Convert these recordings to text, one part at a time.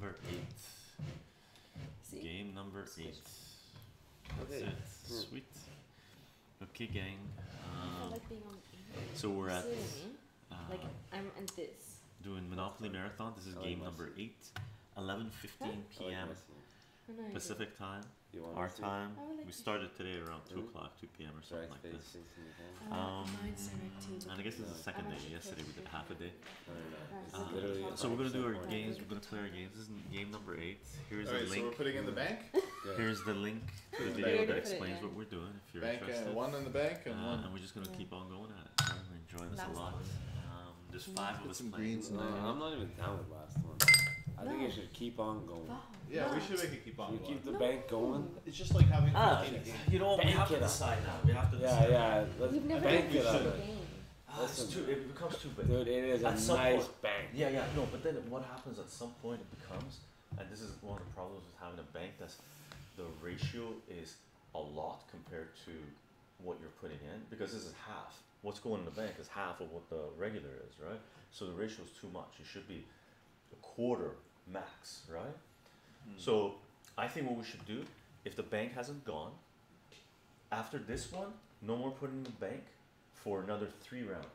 number eight. See? Game number Squish. eight. That's Okay. it. Sweet. Okay, gang. I Um, like being on the so we're at See what I mean? uh, Like I'm in this. doing Monopoly Marathon. This is I game my number eight. 11:15 I p.m. my scene. I know you do. Pacific time. You want Our my time. Like We started today around two o'clock, two p.m. or something like this. facing the I camera. like Um, mine's direct too, And I guess it's the second day. Yesterday we did half a day. Uh, so we're gonna do our games. We're gonna play our games. This is game number eight. Here's Alright, a so link. we're putting in the bank. Here's the link to the video that explains what we're doing. If you're bank interested. uh, one in the bank and Uh, one. and we're just gonna Yeah. keep on going at it. We're enjoying this a lot. Um, there's five of us playing. greens No. I'm not even down with last one. I think No. it should keep on going. Wow. Yeah, we should make it keep on You going. keep the No. bank going. It's just like having Ah, 15 games. you know, we Bank have to it up. decide now. We have to Yeah, decide. yeah. Let's We've never bank done it this up. in a game. Ah, it's Listen. too, it becomes too big. Dude, it is At a some nice point- bank. Yeah, yeah, no, but then what happens at some point it becomes, and this is one of the problems with having a bank that's the ratio is a lot compared to what you're putting in because this is half. What's going in the bank is half of what the regular is, right? So the ratio is too much. It should be a quarter max, right? Hmm. So I think what we should do, if the bank hasn't gone, after this one, no more putting in the bank for another three rounds.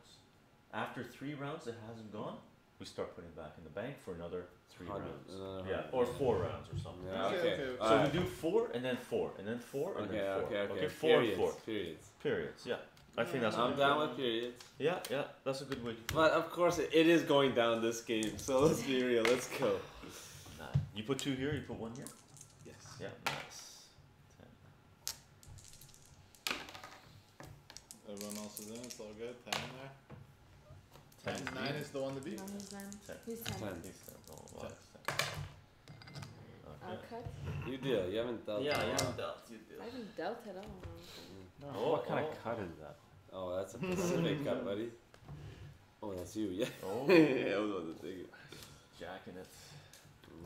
After three rounds it hasn't gone, we start putting back in the bank for another three Hundred, rounds. another Yeah, or four rounds or something. Yeah, Okay, okay. okay, okay. So alright. we do four and then four and then four and Okay, then four. okay, okay. okay. four periods, and four. periods. Periods, yeah. I think that's a I'm good down way- with periods. Yeah, yeah, that's a good way to. But of course, it, it is going down this game. So let's be real. Let's go. Nah. You put two here, you put one here? Yes. Yeah, nice. Ten. Everyone else is in. It's all good. Ten in there. Ten. Nine, nine is the one to beat. No, who's then? Ten. Who's ten? Ten. He's ten. Oh, wow, Ten. ten. I'll Okay. cut. You deal. You haven't dealt. Yeah, in a yeah, while. dealt, you I dealt. haven't dealt at all. No, Oh, what kind oh. of cut is that? Oh, that's a Pacific cut, buddy. Oh, that's you. Yeah. Oh, I was about to take it. jacking it.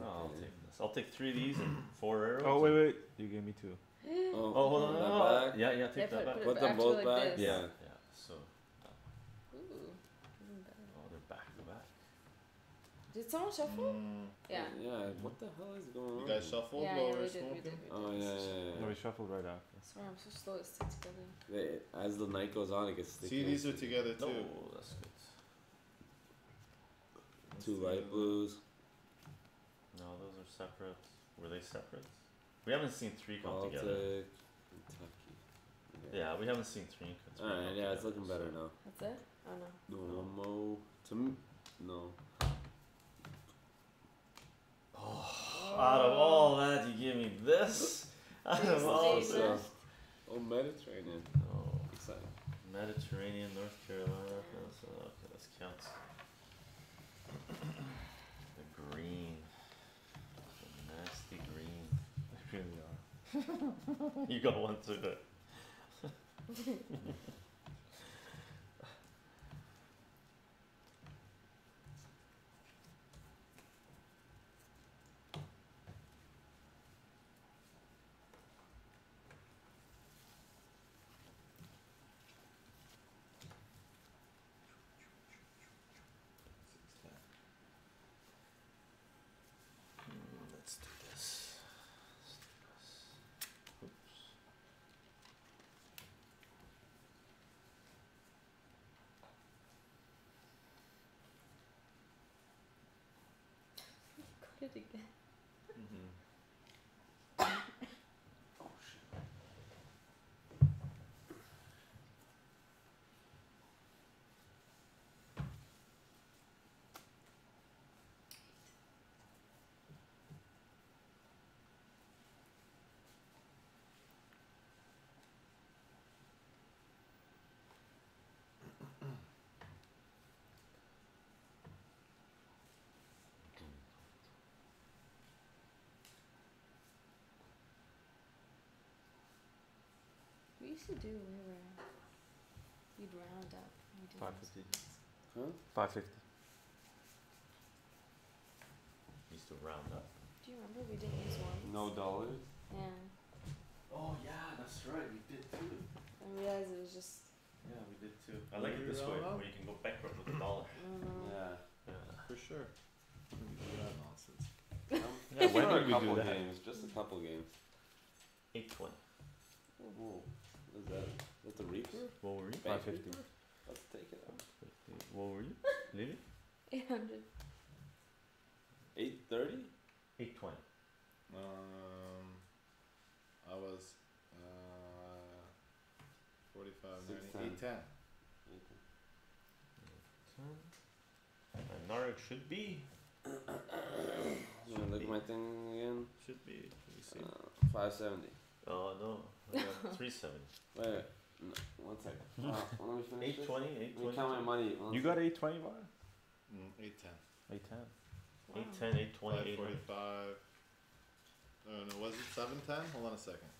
No, I'll take this. I'll take three of these and four arrows. Oh wait, and- wait, you gave me two. Oh, Oh, hold on. that no, no, back. Yeah, yeah, Yeah, take that put- back. put it Put them actually both like back. this. Yeah. Yeah, so, Ooh. even better. oh, they're back to back. Did someone shuffle? Mm, Yeah. Yeah. What the hell is going on? you guys shuffled Yeah, while yeah, we we were did, we did, we did. Oh yeah, yeah, No, yeah. we shuffled right after. Sorry, I'm so slow to stick together. They- as the night goes on, it gets See, stickier. these are together No, too. that's good. Two light blues. No, those are separate. Were they separate? We haven't seen three come together. Kentucky. Yeah, we haven't seen three. three Alright, come yeah, it's together, looking better now. That's it? Oh no. Doing one more. To m- no. Oh, out of all that, you give me this. Out of all this. Oh, Mediterranean. Oh, Exciting. Mediterranean, North Carolina. That's, okay, let's count. The green. The nasty green. They really are. You got one too. Good. Hmm, Let's do this. Let's do this. Oops. It again. Mm-hmm. Used to do we were you'd round up. We did Five this. fifty. Huh? Five fifty. Used to round up. Do you remember we didn't use one? No dollars. Yeah. Oh yeah, that's right. We did too. I realized it was just Yeah, we did too. I like it this way, up? where you can go backwards with the dollar. I don't. Yeah. For sure. That nonsense. Um, Yeah, when for did we do that? games, just a couple games. Eight twenty. Oh, whoa. What is Is that the Reaper? What were you? 550. Let's take it out. What were you? Lily? 800. 830? Eight twenty. Um, I was uh, 45, 90, 610. 810. And Narek should be. You wanna look at my thing again? Should be. Let me see. Uh, 570. Oh no. I got three seventy. Wait, wait. No, one second. Uh, let me finish Eight this. twenty. Eight Let me twenty. count my money. One You got 820 bar? Mm, 810. 810. Wow. Eight ten. Eight twenty. Eight hundred. 545. Oh no, was it 710? Hold on a second.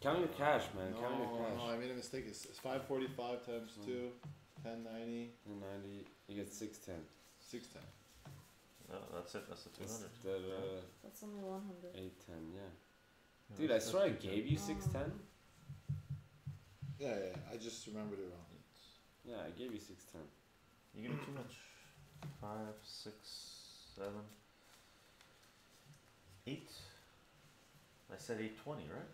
Count your cash, man. no, count your cash. no, I made a mistake. It's, it's 545 times Mm. 2, 1090, 290. You get 610. 610. No, that's it. That's the two hundred. Instead of That's only 100. 810, yeah. Dude, I swear I gave you 610. Yeah, yeah, yeah, I just remembered it wrong. Yeah, I gave you 610. You give me too much. Five, six, seven, eight. I said eight twenty, right?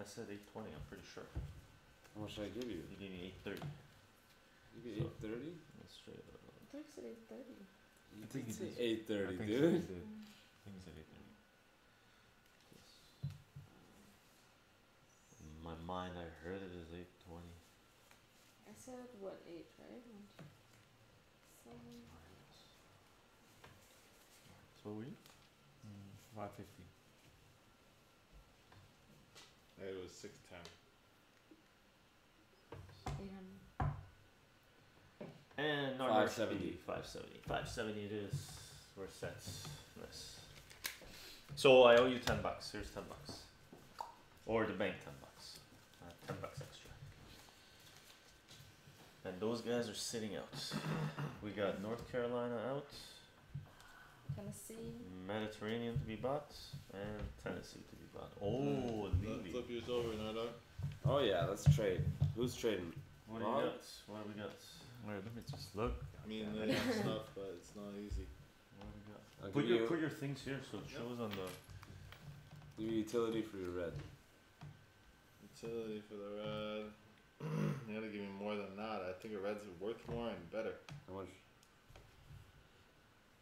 I said eight twenty. I'm pretty sure. How much did I give you? You gave me eight thirty. You gave So- 830? That's straight up. I thought you said 830. You I think did you say 830, dude. so, you did. Mm. I think you said 830. In my mind, I heard it is 8.20. I said what, 8, right? One, two, seven. So were you? Mm, 550. It was 610. 800. And 570. 570. 570 it is. We're set. Nice. So I owe you 10 bucks. Here's 10 bucks. Or the bank 10 bucks. Uh, 10 bucks extra. And those guys are sitting out. We got North Carolina out, Tennessee. Mediterranean to be bought, and Tennessee to be bought. Oh, Mm. Levy. Flip yours over, Nardog. Oh, yeah, let's trade. Who's trading? What do you got? What do we got? Wait, let me just look. I mean, Yeah. they have stuff, but it's not easy. What do we got? I'll Put give your you, put your things here so it shows on the. give you utility for your red. Utility for the red. you gotta give me more than that. I think a red's worth more and better. How much?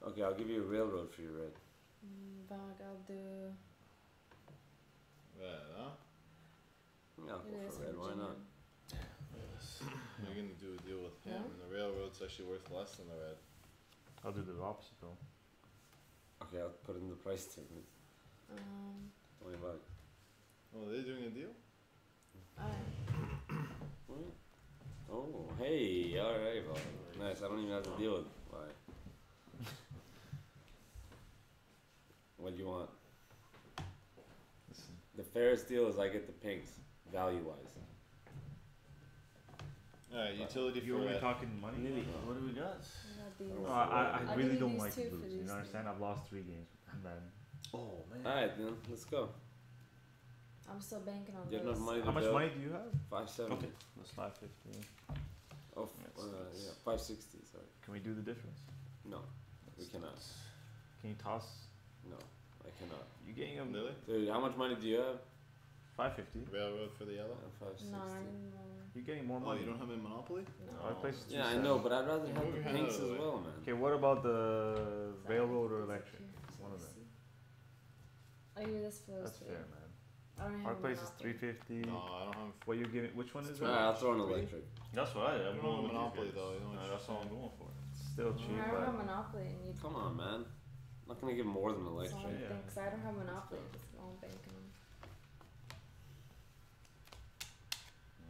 Okay, I'll give you a railroad for your red. Mm, Bag, I'll do. Red, huh? Yeah, I'll go is for red. Why not? You're gonna do a deal with him, Yeah. and the railroad's actually worth less than the red. I'll do the opposite though. Okay, I'll put in the price statement. Um, Twenty bucks. Oh, they're doing a deal? Alright. What? Oh, hey, alright, well, nice. I don't even have to deal with why. what do you want? Listen. The fairest deal is I get the pinks, value wise. Alright, utility You for only red. talking money? Lily, uh, what do we got? Oh, I got these. Oh, No, I, I, I'll I give really you don't these like two to for lose. these You two. understand? I've lost three games with them. Oh man. Alright, then, let's go. I'm still banking on Do you have this. enough money How much build? money do you have? Five seventy. Okay. That's 550. Oh, f- uh, that's- yeah, five sixty. Sorry. Can we do the difference? No, we cannot. Can you toss? No, I cannot. You getting them? Really? Dude, how much money do you have? 550. Railroad for the yellow? Uh, five sixty. Nine more. You're getting more Oh, money. you don't have a monopoly? No. Our place is Yeah, I know, but I'd rather Yeah, have move the your hand pinks out as the way. well, man. Okay, what about the railroad or electric? One of them. I give this for those That's three. fair, man. I don't Our place is 350. No, I don't have. What you giving? Which one is it? Alright, I'll throw an Three? electric. That's what I. I'm You don't going have with you Monopoly, guys. though, you know what Uh, that's all I'm going for. It's still I cheap, don't have but monopoly and you. Come on, man. I'm not gonna give more than That's the electric. only Yeah. thing, 'cause I don't have monopoly. I just won't bank on.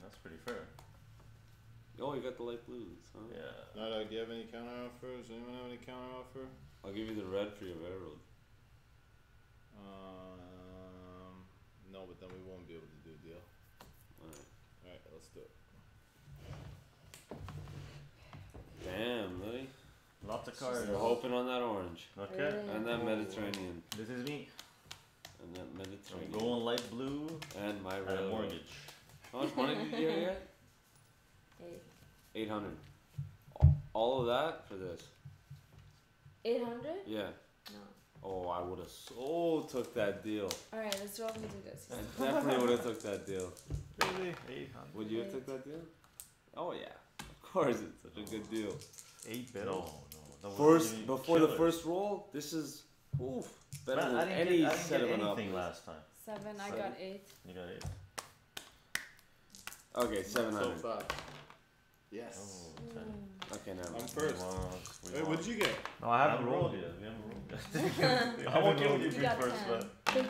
That's pretty fair. Oh, you got the light blues, huh? Yeah. Nardog, do you have any counter offers? Anyone have any counter offer? I'll give you the red for your railroad. Um, no, but then we won't be able to do a deal. Alright. Alright, let's do it. Damn, really? Lots of cards. just You're hoping on that orange. Okay. And that. Mediterranean. This is me. And that I'm Mediterranean. going light blue And my and a railroad. mortgage. How much money did you get? Eight. 800. All of that for this? Eight hundred? Yeah. No. Oh, I would have so took that deal. Alright, let's roll me do this. I definitely would have took that deal. Really? Eight hundred. Would you have took that deal? Oh yeah, of course. It's such a good oh. deal. Eight No, bills. no. First, really before the first roll, this is oof better Man, I than didn't any get, I didn't set get of anything monopolies. last time. Seven, I got eight. You got eight. Okay, seven So hundred. far. Yes. Oh, okay. now I'm first. We won, we Wait, what'd you get? No, I haven't rolled yet. yet. We haven't rolled yet. I'm haven't okay with rolled. you You being got first, but. I'm okay.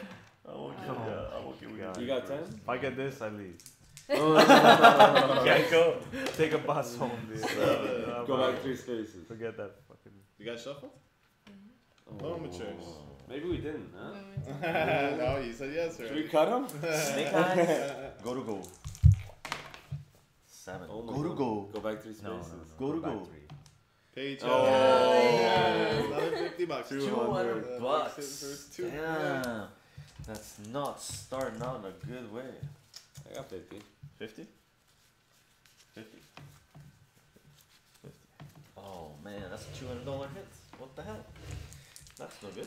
Oh. Yeah, I'm okay with You You got ten? If I get this, I leave. Oh, Can't go. Take a bus home, dude. Seven. Go back three spaces. Forget that fucking. You got shuffled? Mhm. Oh, matures. Maybe we didn't, huh? No, you said yes, Should we right? cut him? Snake eyes. Go to go. Seven. Oh go to go. Go back three No, no, spaces. no. Go to go. three. Paycheck. Oh, yeah. Another 50 bucks. Two Two hundred hundred. That bucks. makes it first two. Damn. That's not starting out in a good way. I got fifty. Fifty. Fifty. Fifty. Oh man, that's a two hundred dollar hit. What the hell? That's no good.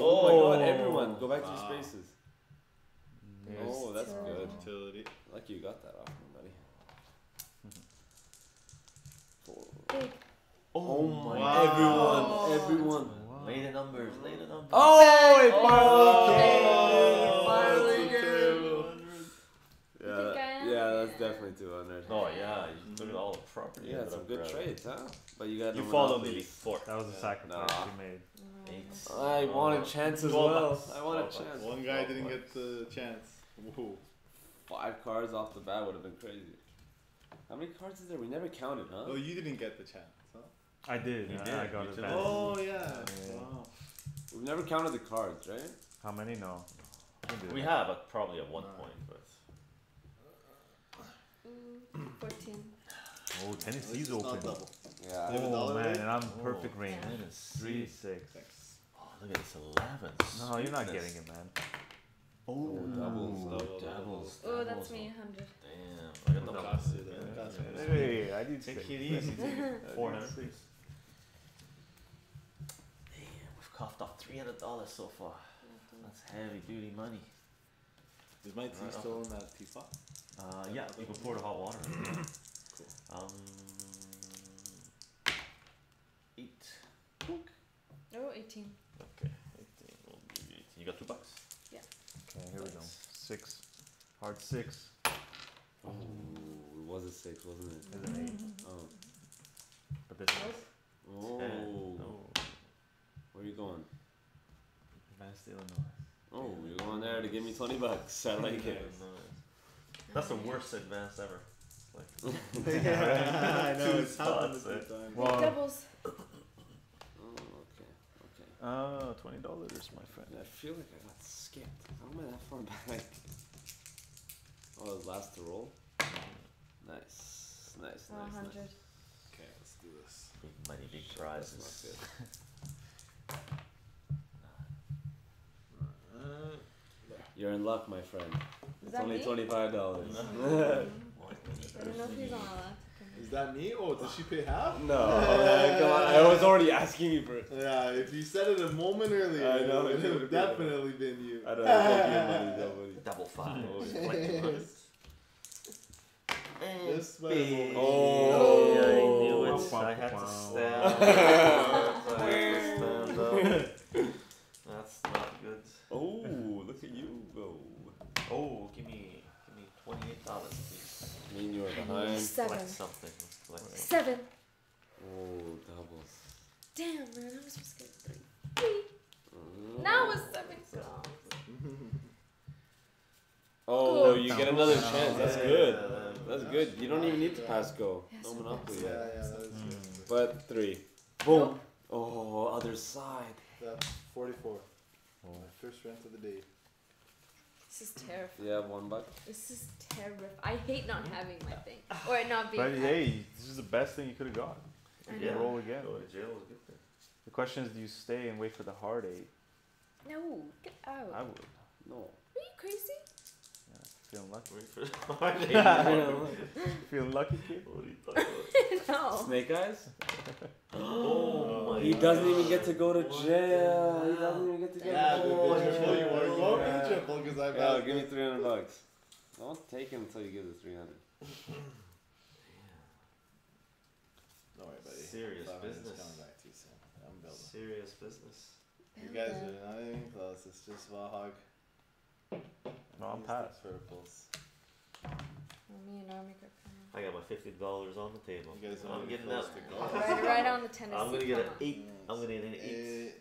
Oh, my god, Oh. everyone, go back Wow. three spaces. Yes. Oh, that's Terrible. good. Utility. Lucky you got that off me, buddy. Four. Big. Oh my Wow. everyone, everyone. Wow. Lay the numbers, lay the numbers. Oh, it Oh, finally finally. came. Terrible. Yeah, think yeah, that's definitely 200. Oh yeah, you look at all the property. You you had ended some up good grabbing. trades, huh? But you got You no followed monopolies. Lily four. That was a sacrifice nah. you made. Eight. I wanted oh. chance as well. bucks. I wanted Twelve bucks. Oh, chance. One guy didn't bucks. get the chance. Woohoo. Five cards off the bat would have been crazy. How many cards is there? We never counted, huh? Oh, you didn't get the chance, huh? I did. You I- did, I got you it Oh, yeah. Yeah. Wow. We've never counted the cards, right? How many? No. We We have at probably at one No. point, but Mm, Fourteen. Oh, Tennessee's open. Yeah. You Oh man, and I'm Oh. perfect range. Yeah. Three six. Thanks. oh look at this eleven. No, you're not getting it, man. Oh, doubles, double, doubles, doubles. Oh, that's me, hundred. Damn, I got Don't doubles. cost you Yeah, that. yeah, Cost yeah. you Hey, I need Take six. it easy. I Four need hundred, six. please. Damn, we've coughed up three hundred dollars so far. That's heavy duty money. Is my tea Right off. still in that teapot? Uh, yeah, you can pour the hot water. Cool. Um, eight. Oh, 18. Okay, eighteen. We'll give you eighteen. You got two bucks. Okay, here we go. Six. Hard six. Oh, it was a six, wasn't it? it? Is an eight. Oh. But this is. Oh. No. Where are you going? Advanced Illinois. Oh, you're going there to give me 20 bucks. I like it. That's the worst advance ever. Like, yeah, I know. Two It's spots, eh? Well- Doubles. Oh, okay. Okay. Uh, twenty dollars, my friend. I feel like I got skipped. How am I that far back? Oh, it last to roll? Nice. Nice, nice, nice. 100. Okay, let's do this. big money, big Shit, prizes. That's not good. Uh, You're in luck, my friend. Is It's that only me? $25. I don't know if he's on a lot. Is that me? Oh, does she pay half? no, man, come on. I was already asking you for it. Yeah, if you said it a moment earlier, I know, it it would would've have been- definitely been you. I don't know. Take your money, nobody. Double five. Oh, yeah. Collecting money. This my Big. Oh. Yeah, I knew it. Wow. I had to Wow. stand up. I had to stand up. That's not good. Oh, look at you go. Oh, give me, give me twenty-eight dollars, please. Me and you are behind. Seven. Collect something. Let's something. Seven. Oh, doubles. Damn, man, I was supposed to get three. Three. Mm. Now it's seven. Oh, Cool. you get another Doubles. chance. That's Yeah, good. yeah, That's good. You don't even need to pass go. No monopoly Yeah, yet. yeah, that is Mm. good. But three. Boom. Oh, other side. That's 44. Oh. My first rent of the day. This is terrifying. You have one buck. This is terrible. I hate not having my thing. Or it not being. But hey, this is the best thing you could have got. You know. roll again. Go to jail is a good thing. The question is, do you stay and wait for the hard eight? No, get out. I would. No. Are you crazy? Feeling lucky. Wait for the Feeling lucky, kid? What are you talking about? no. Snake eyes? Oh my He doesn't even get to go to jail. He doesn't even get to go Yeah, to the, jail. the triple you were. You owe me Yeah. the triple because I Yeah, bought give me 300 bucks. Don't take him until you give the 300. Don't worry, buddy. Serious Five business. Coming back to you soon. I'm building. Serious business. You guys are not even close. It's just Valhog. No, I'm past. Purples. Well, me and Army are coming. I got my fifty dollars on the table. You guys I'm getting close that. to gold. Right, right on the Tennessee. I'm gonna get an comma. eight. I'm gonna get an eight.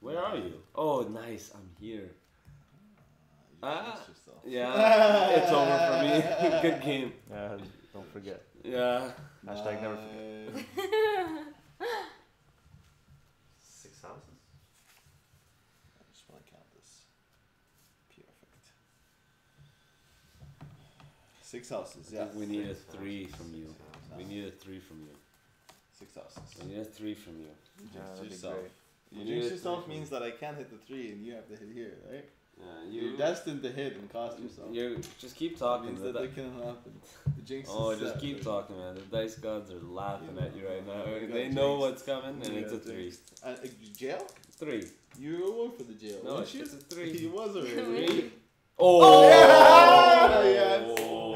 Where are you? Oh, nice. I'm here. Ah. Yeah, it's over for me. Good game. Yeah, don't forget. Yeah. Hashtag never forget. Nice. Six houses. I just want to count this. Perfect. Six houses, yeah. we need a three houses, from you. We need a three from you. Six houses. We need a three from you. You Yeah, jinxed yourself. You jinx need yourself means that I can't hit the three and you have to hit here, right? Yeah, You're destined to hit and cost yourself. You just keep That talking. means The that di- that can happen. The jinx oh, is just set, keep baby. talking, man. The dice gods are laughing You at you right now. you got They know what's coming, and You it's a three. jinxed. Uh, uh, jail? Three. You were one for the jail. No, weren't it's a three. He was already. Three. Oh, yeah! Yes. Oh.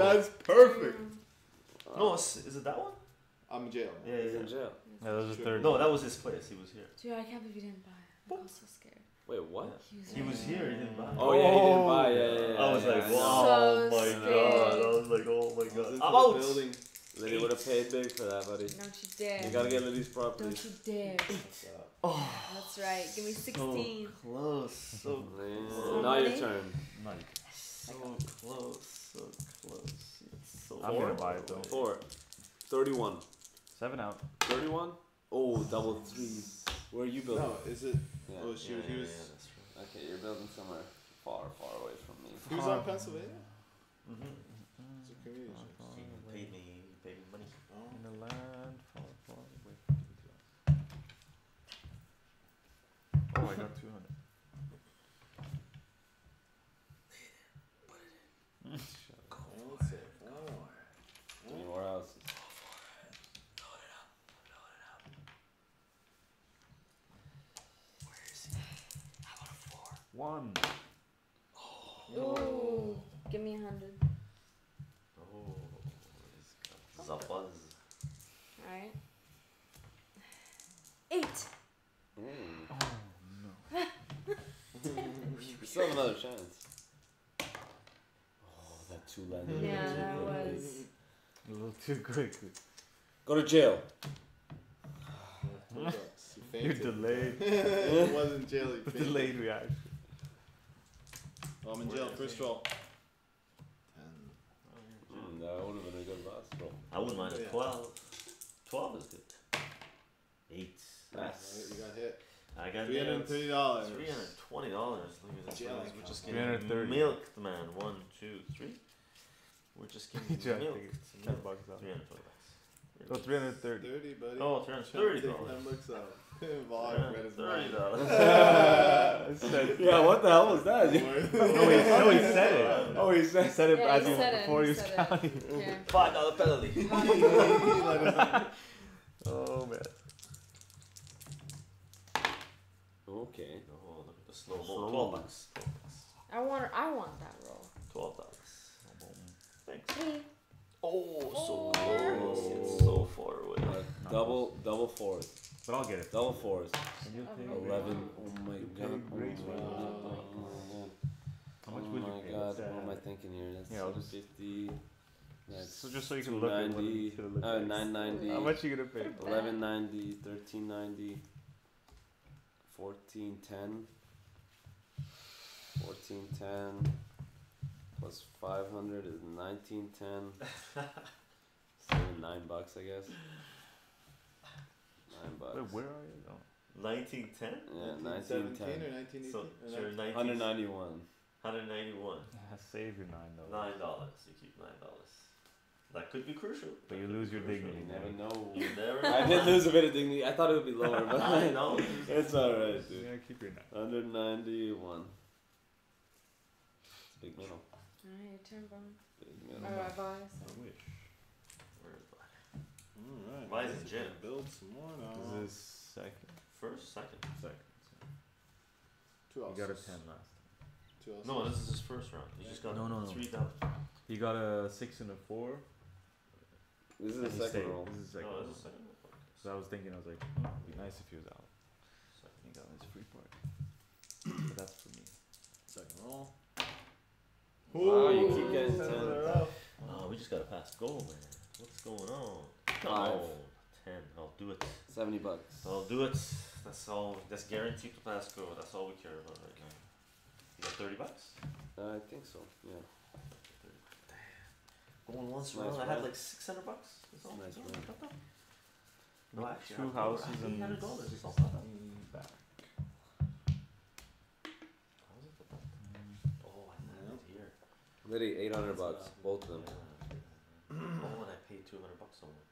Oh. That's perfect. No, is, is it that one? I'm in jail. Yeah, He's yeah. in jail. Yeah, that was the third. No, that was his place. He was here. Dude, I can't believe you didn't buy it. I was so scared. Wait, what? He was here. He didn't buy. Oh yeah, he didn't buy. Yeah, yeah, yeah. I was yeah, like, I know. wow, So oh my scared. god. I was like, oh my god. into I'm the out. building. Lily would have paid big for that, buddy. Don't you dare. You gotta get Lily's property. Don't you dare. Oh, That's right. Give me 16. close. So Yeah, So now your turn. Nice. so close. So close. It's so I'm gonna buy it though. Four. 31. Seven out. 31? Oh, double three. Where are you building? No, is it? Yeah. Oh, she, yeah, he yeah, was. yeah, that's right. Okay, you're building somewhere far, far away from me. He was on Pennsylvania. Mm-hmm. It's a community. Far, He far paid away. me, he paid me money. Oh. In a land far, far away. Oh, I got two hundred. Oh, let's see. Oh. Any more houses? One. Ooh. Give me a 100. Oh, he's got Zappaz. Alright. Eight. Mm. Oh no. You still have another chance. Oh, that two landed. Yeah, too that quickly. was. A little too quickly. Go to jail. You You're delayed. it wasn't jail. You fainted. Delayed reaction. Oh, I'm in jail. First roll. Ten. Mm, that would have been a good last roll. I wouldn't mind Yeah. a 12. 12 is good. 8. Nice. You got hit. I got Three hundred and thirty dollars. Three hundred twenty dollars. Look at this. Jail guys. We're just Three getting hundred thirty. milked, man. One, two, three. We're just getting Just milked. Ten bucks out. Three hundred twenty bucks. Oh, 330. Thirty, buddy. Oh, three hundred Trying to thirty dollars. Ten bucks out. Vlog read his Thirty mind. dollars. Yeah, what the hell was that? No, he, no, he said it. oh, he He said. said it Yeah, as he he, said it, before he he was counting. Yeah. Five dollar penalty. Oh man. Okay. Oh, look at the slow mo. Twelve bucks. I want. I want that roll. Twelve bucks. Thanks. Three. Oh, so Four. close. It's so far away. Uh, double, double fours. But I'll get it. Double fours. And you'll pay Oh, me. Eleven. Oh my god. Oh my god. Oh my god. How much oh would you my pay? god, What's what am I thinking here? That's Yeah, I'll just- 50. That's So just so you can look at what 290, it should have uh, 990, How much you gonna pay? Put it 1190, 1390, 1410, 1410, plus 500 is 1910. Seven, nine bucks, I guess. Nine bucks. Wait, where are you? Oh. Nineteen ten. Yeah, 1917 1910. or 1918? So, Or so you're 19- 191. Hundred ninety-one. Save your nine dollars. Nine dollars. You keep nine dollars. That could be crucial. But That you lose be your crucial. dignity. You never know. You never. I did lose a bit of dignity. I thought it would be lower, but I know. it's alright, You dude. gotta keep your nine. 191. Big middle. Alright, your turn, bro. Big Or middle. I I wish. Where is black? Alright. Why is guys, it we gin? can Build some more now. This is second. First, second. Second. Two You else's. got a ten last time. Two else's. No, this is his first round. He just got No, no, no. three down. He got a six and a four. This is and the he second stayed. roll. This is the second No, roll. this is second. So I was thinking, I was like, oh, it'd be nice if he was out. Second. He got his free part. but that's for me. Second roll. Wow, you keep getting Ten ten. in a row. Oh, we just gotta pass go, man. What's going on? Five. Oh, ten. I'll do it. Seventy bucks. I'll do it. That's all. That's guaranteed to pass go. That's all we care about right now. You got thirty bucks? Uh, I think so. Yeah. Damn. Going once Nice around, I had like six hundred bucks. That's all. Nice Yeah, round. No, No, actually, two I had houses and $800. It's not bad. sixty back. How was it for that? Oh, I had it here. Liddy, eight hundred bucks, both of them. Oh, and I paid two hundred bucks on it.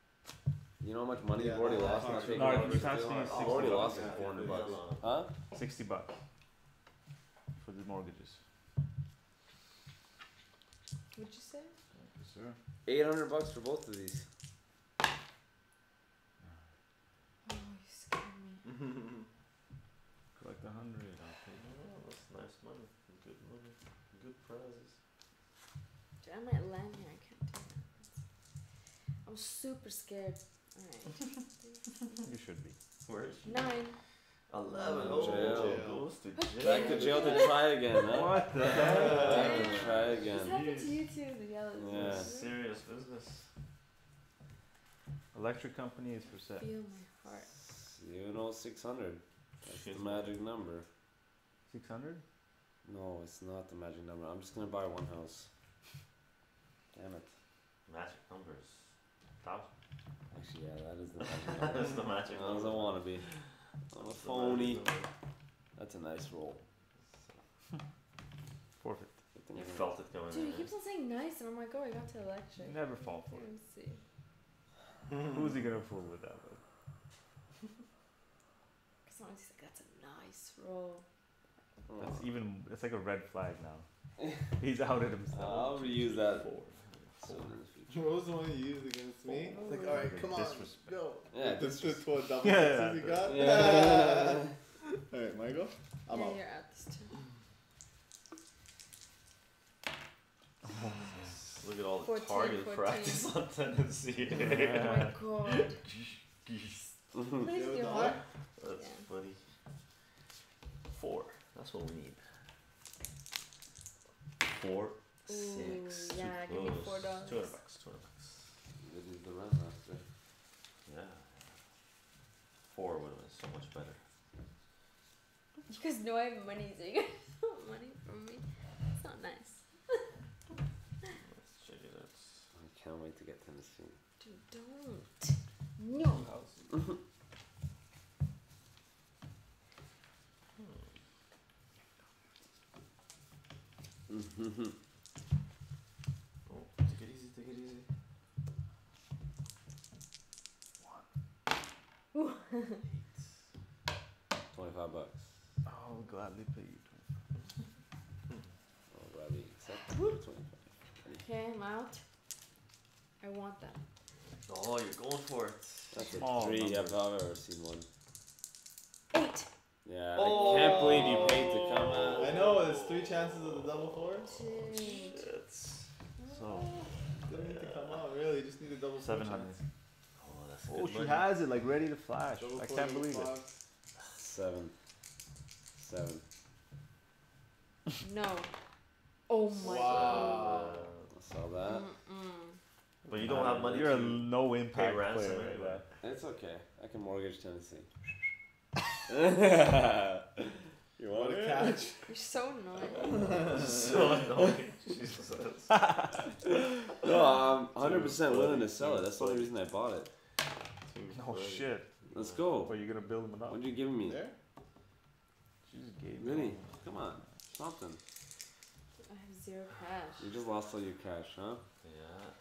You know how much money Yeah, you've already lost no, on no, taking no, orders he's too? asking You've already bucks. lost like four hundred bucks. no, no. Huh? Sixty bucks for the mortgages. What'd you say? Yes, sir. Eight hundred bucks for both of these. Oh, you scared me. Collect a hundred. I'll pay. Oh, that's nice money. Good money. Good prizes. Dude, I might land here. I can't do that. That's- I'm super scared. Alright. You should be. Where is she? Nine. Eleven. Oh, jail. Oh, goes to jail. Back to jail to try again, huh? What the hell? Back hell? to try This again. happened to you too, the yellows. Yeah. Serious business. Electric company is for sale. Feel my heart. You know, six hundred. That's the magic number. Six hundred? No, it's not the magic number. I'm just gonna buy one house. Damn it. Magic numbers. Thousand. Actually, yeah, that is the magic number. That's the magic I number. don't wanna be. I'm a That's the phony. magic number. That's a nice roll. Forfeit. Good thing You I- felt it going Dude, he in. keeps on saying nice, and I'm like, oh, I got to electric. Never fall for Let it. me see. Who's he gonna fool with that with? Cause always he's like, that's a nice roll. Oh. That's Oh. even. It's like a red flag now. He's outed himself. I'll reuse that Four. soon in the future. What was the one you used against me? Oh. Like, alright, come on, Disrespect. go. Yeah, this is what double Yeah, sixes you got? Yeah. Alright, Michael? I'm yeah, out. you're out this turn. Look at all the 14, target 14. practice on Tennessee. Oh my god. Please, Yeah, your That's Yeah. funny. Four. That's what we need. Four, six. Ooh, yeah, give me four dollars. Two hundred bucks. Two hundred bucks. This is the rent after. Yeah. Four would have been so much better. You guys know I have money, so you guys want money from me. It's not nice. Let's check it out. I can't wait to get Tennessee. Dude, don't. No. Mhm. Oh, Twenty-five bucks. I'll gladly pay you. I'll gladly accept twenty-five. Okay, I'm out. I want that. Oh, you're going for it. That's a Small three. number. I've ever seen one. Eight. Yeah, oh. I can't believe you paid to come Oh. out. I know, there's three chances of the double four. Dude. Oh, it's So Didn't need to come out, really. You just need a double four seven hundred. chance. Oh, that's good oh, she money. has it like ready to flash. Double I can't double believe it. Seven. Seven. No. Oh my Wow. Uh, I saw that. Mm-mm. But you don't have money You're a to no impact ransom player anyway. It's okay. I can mortgage Tennessee. you What want a it? catch. You're so annoying. This is so annoying. Jesus. No, I'm 100% willing to sell it. That's the only reason I bought it. Oh shit. Let's go. Are you're gonna build them up? What are you giving me? There? She just gave Really? me. Come on. Something. I have zero cash. You just lost all your cash, huh? Yeah.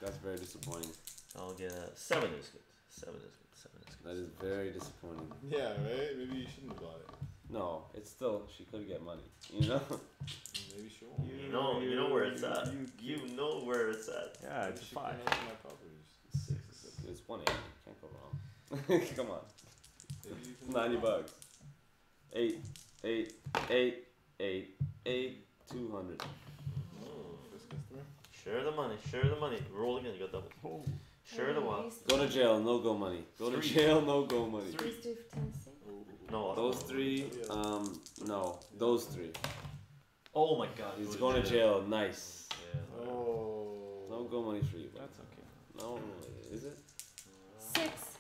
That's very disappointing. I'll get a seven is good. Seven is good. Seven is good. That is very disappointing. Yeah, right? Maybe you shouldn't have bought it. No, it's still, she could get money, you know? Maybe she won't. You know, you know where it's You- at. you- You know where it's at. Yeah, it's a five. my properties. Six. It's one eighty. Can't go wrong. Come on. Maybe you can Ninety do bucks. Eight, eight, eight, eight, eight, two hundred. Oh, first customer. Share the money. Share the money. Roll again. You got double. Oh, Share the one. Go to jail, no go money. Go to jail, no go money. Three. These three for Tennessee. No. Those three, um, no, those three. Oh my God. He's going to jail. Nice. Yeah. Oh. No go money for you. buddy. that's okay. No, is it? Six.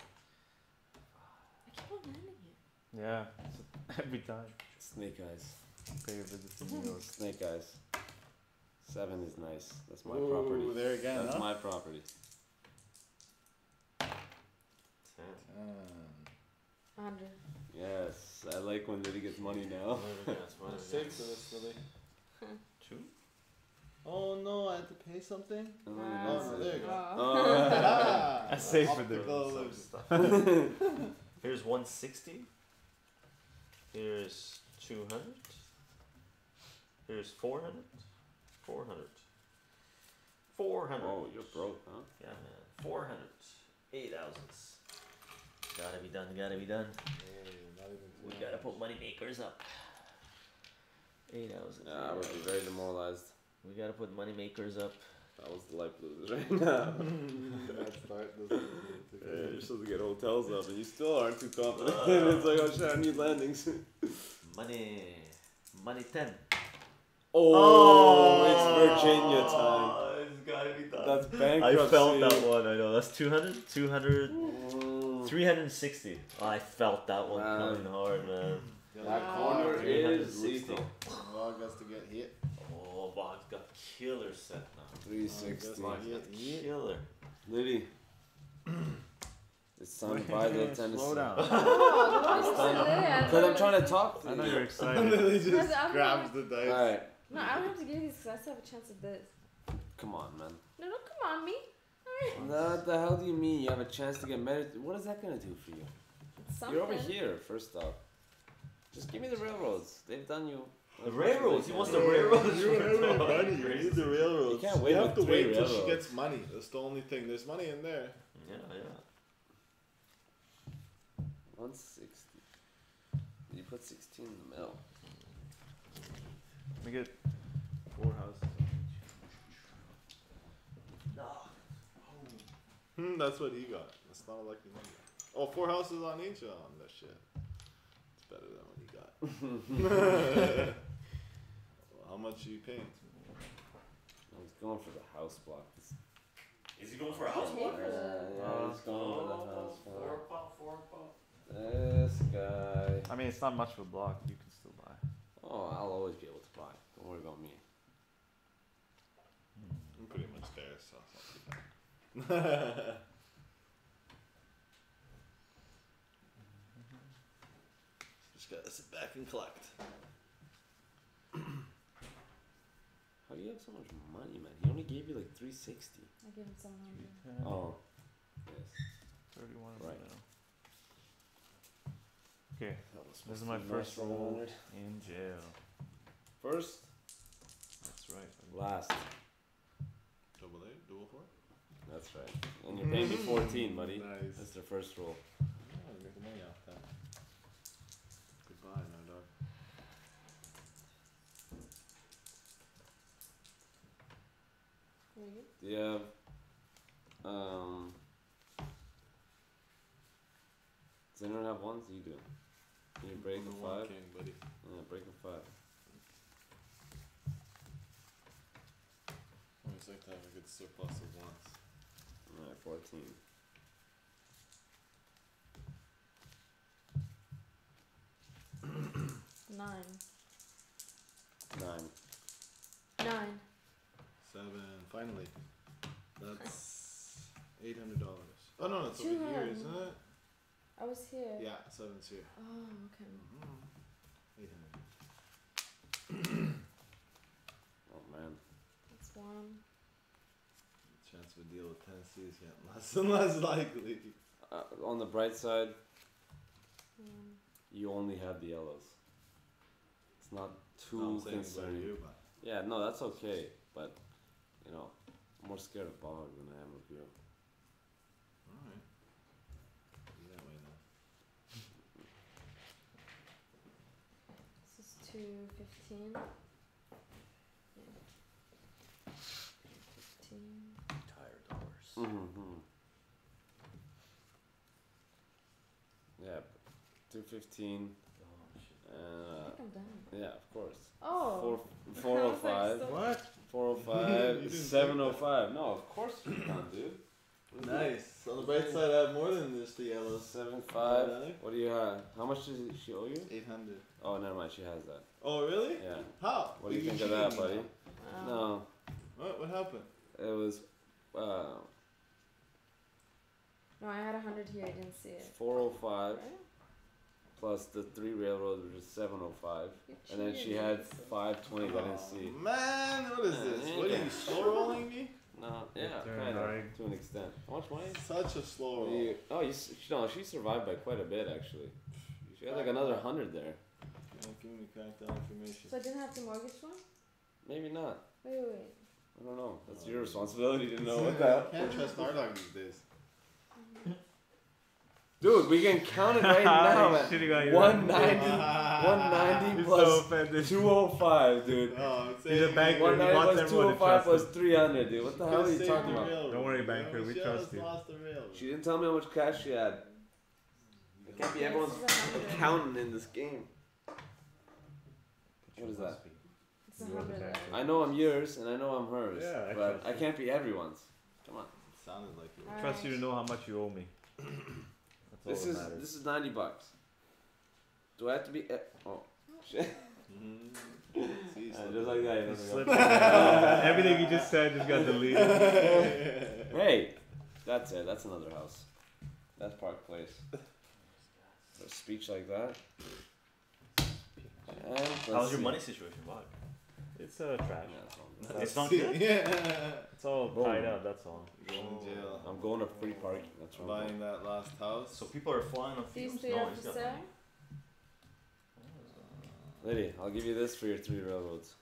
I keep on landing it. Yeah, it's every time. Snake eyes. Pay a visit to New York. Snake eyes. Seven is nice. That's my Ooh, property. there again, That's huh? my property. Ten. Ten. Hundred. Yes, I like when Liddy gets money now. What do we got? What do we Six of us, Lily. Two. Oh no, I had to pay something? Oh, Ah. Oh, no, there you go. Oh. Ah, I saved for optical the- illusion. Stuff. Here's 160. Here's 200. Here's 400. 400. 400. oh, you're broke, huh? Yeah, man. 400. Eight ounces. Gotta be done, gotta be done. Hey, We gotta hours. put money makers up. Eight ounces. Yeah, I would be very demoralized. We gotta put money makers up. That was the life losers right now. That start doesn't mean to Yeah, you're supposed to get hotels up, and you still aren't too confident. it's like, oh shit, I need landings. Money. Money 10. oh, it's Virginia time. It's gotta be done. That's I felt that one, I know. That's 200, 200, Mm. 360. I felt that one Man. coming hard, man. Yeah, That Wow. corner is 360. lethal. Log has to get hit. Oh, Bog's got killer set now. 360. Bog's got killer. Liddy. It's time to buy the Tennessee. Slow down. Oh, why did you? Because I'm trying to talk to I know you're excited. Lily just Because I'm grabs the dice. Alright, No, I don't have to give these because I still have a chance at this. come on, man. No, no, come on, me. What the hell do you mean you have a chance to get married? What is that gonna do for you? Something. You're over here, first off. Just give me the railroads. They've done you. The railroads? He wants the Oh, railroads. You don't have any money. You need the railroads. You can't wait have to three wait until she gets money. That's the only thing. There's money in there. Yeah, yeah. 160. You put 16 in the middle. We get four houses. No. Hmm, that's what he got. That's not a lucky number. Oh, four houses on each? Oh, that shit. It's better than what he got. well, how much are you paying? I was going for the house block. This- Is he going for a house Pay block? for Yeah, that. yeah, he's going for the house Four block. pop, four pop. This guy. I mean, it's not much of a block. You can still buy. Oh, I'll always be able to buy. Don't worry about me. Hmm. I'm pretty much there, so it's not too bad. Just gotta sit back and collect. How do you have so much money, man? He only gave you like 360. I gave him 700. Ten, Oh. Yes. 31 Right. the middle. Okay, This is my first roll. 700. in jail. First, That's right. last. Double A, double four. That's right. And you're paying me 14, buddy. Nice. That's the first roll. Oh, you make money off that. Goodbye, my dog. There you Do you have, um, does anyone have ones? You do. Can you break I'm a five? king, buddy. Yeah, break a five. Always like to have a good surplus of ones. Alright, 14. Nine. Nine. Nine. Seven. Finally. That's eight hundred dollars. Oh no, that's over here, Two isn't it? I was here. Yeah, seven's here. Oh, okay. Eight hundred. Oh man. That's one. Chance of a deal with Tennessee is getting less and less likely. Uh, on the bright side, One. you only have the yellows. It's not too saying about concerning. you, but Yeah, no, that's okay, but you know, I'm more scared of Bog than I am of you. Alright. Be that way now. This is two fifteen. Yeah. Fifteen. Tired dollars. Mm-hmm. Yeah, two fifteen. Oh, shit. I Uh, think I'm done. yeah, of course. Oh. Four four I oh like, so- What? Four oh You five. didn't Seven oh think five. No, of course you can, dude. Nice. On the bright side, I have more than just the yellows. Seven five. Yeah. What do you have? How much does she owe you? 800. Oh, never mind. She has that. Oh, really? Yeah. How? What do you You think of that, buddy? now. No, What? What happened? it was uh, No, I had a hundred here. I didn't see it. four oh five Right? Plus the three railroad, which is seven oh five, You and then she had five twenty. I didn't Oh, see. Man, what is this? you What are you slow rolling me? No, yeah, kind of to an extent. How much money? Such a slow roll. You, oh, you, s- no, she survived by quite a bit actually. She had like another hundred there. Can't give me cracked information. So I didn't have to mortgage one? Maybe not. Wait, wait, wait. I don't know. That's Oh. your responsibility to know what I that. can't trust our dog these days. Dude, we can count it right now He's at shitting on you. 190, 190 He's plus so offended. 205, dude. Oh, I'm He's a saying banker. He 190 wants plus everyone to 205 trust plus him. 300, dude. What the hell are you talking about? Don't worry, banker, we trust you. Lost the rail. She didn't tell me how much cash she had. It can't be everyone's is accountant in this game. What is that? It's a hundred. I know I'm yours and I know I'm hers, Yeah, I but trust I you. can't be everyone's. Come on. Sounded like you. Alright. Trust you to know how much you owe me. That's This is matters. this is 90 bucks. Do I have to be? E- oh, shit. Mm. See, Uh, just like that. Just slipped like it that. down. Everything you just said just got deleted. Hey, that's it. That's another house. That's Park Place. A speech like that. And let's How's your money situation, Bob? It's uh, trash. Yeah, that's. It's not See, good. Yeah. It's all Boom. tied up. That's all. Going to jail. I'm going to free parking. That's right. Buying that last house. So people are flying on These fumes. three No, are he's for got sale? Lady, I'll give you this for your three railroads.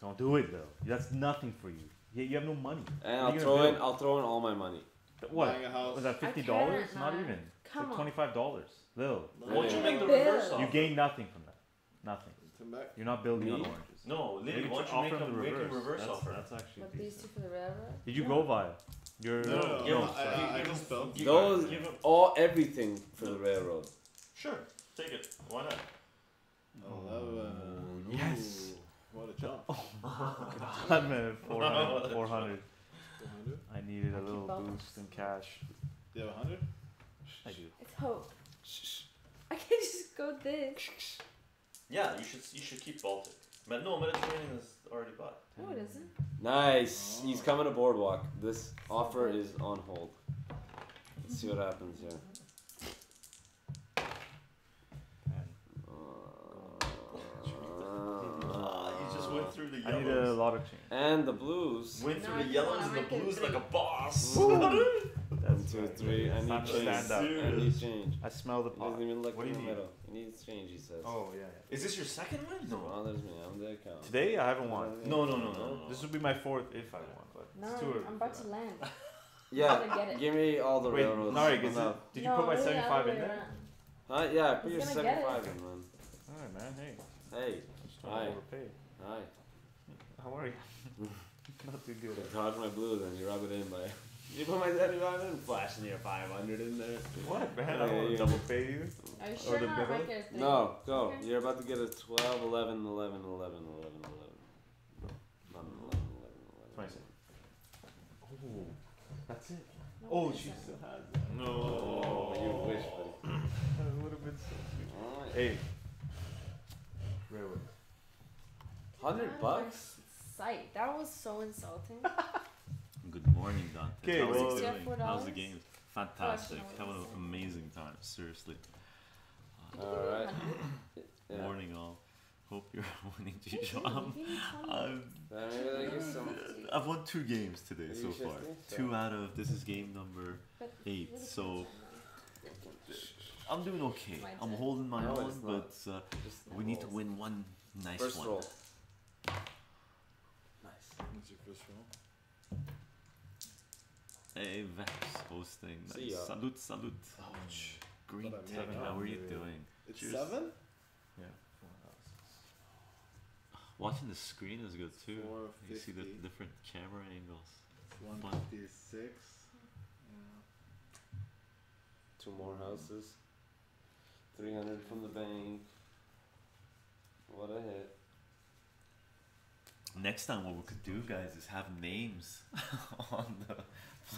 Don't do it though. That's nothing for you. You, you have no money. And I'll throw in? I'll throw in all my money. What? Buying a house. Was that fifty dollars? can't, man. even. Come Like on. Twenty-five dollars. Lil. Why don't you make the Bill. reverse offer? You gain nothing from that. Nothing. Timber. You're not building on Me? Oranges. No, Lily, Maybe why don't you make offer a, him make a reverse. reverse that's, offer? That's actually But these two decent. for the railroad? Did you Yeah. go via? Your No, no, no. Give I, him- I, I give just him- spelled. Those Give him- all everything for the railroad. Sure, take it. Why not? Oh, Eleven. Uh, oh, yes. What a jump. God, man, 400, 400. 400? I needed a little boost in cash. Do you have hundred? I do. It's hope. I can just go this. Yeah, you should you should keep Baltic. But no, Mediterranean is already bought. No, it isn't. Nice. He's Oh. coming to boardwalk. This offer is on hold. Let's see what happens here. Ah, you just went through the I need a yellows. lot of change. and the blues. Went No, through I the come yellows on, and the might get blues like a boss. One, That's two, three. I need to change. stand up. I need change. I smell the He pot. doesn't even look What do you need? middle. He needs change, he says. Oh yeah, yeah. Is this your second win? No. Bothers me. I'm the account. Today I haven't won. No, no, no, no, no. This will be my fourth if I won, but No, it's too early. I'm about to land. Yeah, get it. give me all the Wait, railroads. Narik, I'm is it, did you no, put my 75 in there? around. Huh? Yeah, put your 75 in, man. Alright, man. Hey, Hey, just trying overpay. hi. How are you? Not too good. Dodge my blue, then you rub it in by. You put my 75 in, flashing your 500 in there. What, man? I Yeah, don't want yeah. to double pay you. Are you sure not? I middle? might get a three. No, go. Okay. You're about to get a 12, 11, 11, 11, 11, 11. No, 11, 11, 11, 26. Oh, that's it. No, Oh, she isn't. still has that. No. Oh, you wish, buddy. That would have been so sweet. Alright. Hey. Railroad. Get out 100 bucks? Sight. That was so insulting. Good morning, Dante. Okay, How's well- it Yeah, doing? How's the game? Fantastic. Question, Having an what is it? amazing time. Seriously. Alright. Yeah. Morning, all. Hope you're winning, You Gijo. didn't- you didn't. I've, Uh, maybe they get some. I've won two games today so far. shifty? Two out of this is game number eight. So I'm doing okay. I'm holding my No, own, but uh, we need to win one nice First one. roll. What's your first roll? Hey, Vex hosting. See ya. Salute, salute. Ouch. Green Tech, how are you Yeah. doing? It's Cheers. seven? Yeah. Watching the screen is good too. You see the different camera angles. One Fun. Yeah. Two more houses. Three hundred from the bank. What a hit. Next time, what we could do, guys, is have names on the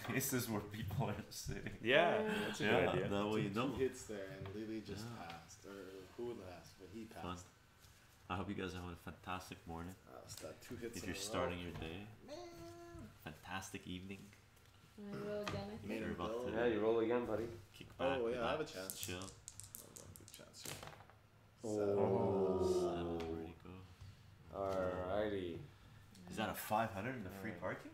places where people are sitting. Yeah, Yeah. that's a yeah, good idea. that way you Two know. hits there, and Lily just Yeah. passed, or who passed, but he Fun. passed. I hope you guys are having a fantastic morning. Uh, two hits If you're starting your day, Man. fantastic evening. I roll again. I think. You're him about go. to- Yeah, you roll again, buddy. Kick back. Oh, yeah, I have a chance. Chill. Oh, one good chance here. Oh. Seven, where'd he go? Alrighty. Is that a 500 in the free parking?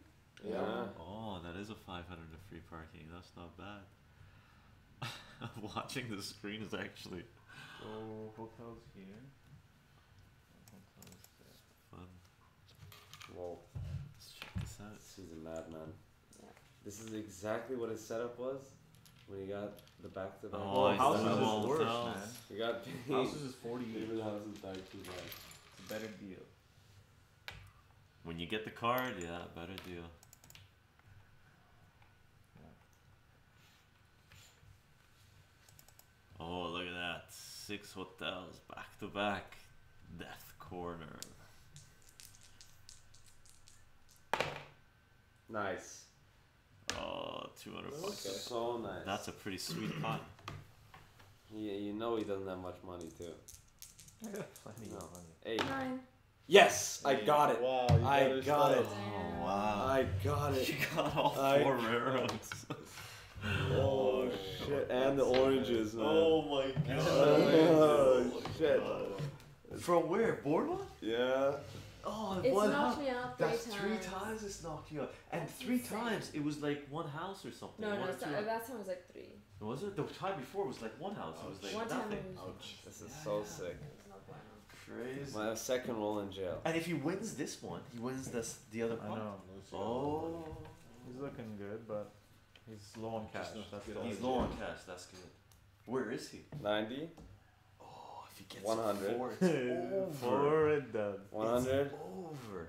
Yeah. Oh, that is a 500 in the free parking. That's not bad. Watching the screen is actually So hotels here. Hotels there. fun. Whoa. Let's check this out. This is a madman. Yeah. This is exactly what his setup was when he got the back to back. Oh, I houses see. is Well, worse, hotels. man. You got. Houses is 48. Even houses back to back. It's a better deal. When you get the card, yeah, better deal. Oh, look at that. Six hotels back to back. Death Corner. Nice. Oh, 200 Okay. bucks. So nice. That's a pretty sweet pot. Yeah, you know he doesn't have much money too. I got plenty No. of money. Hey. Nine. Yes, I got it. Wow, you I got start. it. Oh, wow. I got it. You got all I- four railroads. Oh shit! And the oranges, man. Oh my Oh, shit. From where? Boardwalk? Yeah. Oh, It's one knocked house. me out three That's times. three times it's knocked you out. And That's three insane. times it was like one house or something. No, one no, or it's two not, hou- that time was like three. Was it? The time before was like one house. It was like One nothing. it was Ouch. This is so sick. It's not going on. Crazy. My second roll in jail. And if he wins this one, he wins this the other one. I pot. know. Oh. He's looking good, but he's low on cash. Just That's good the on He's low on cash. That's good. Where is he? 90, Oh, if he gets 100. four, it's over. For it done. 100, It's over.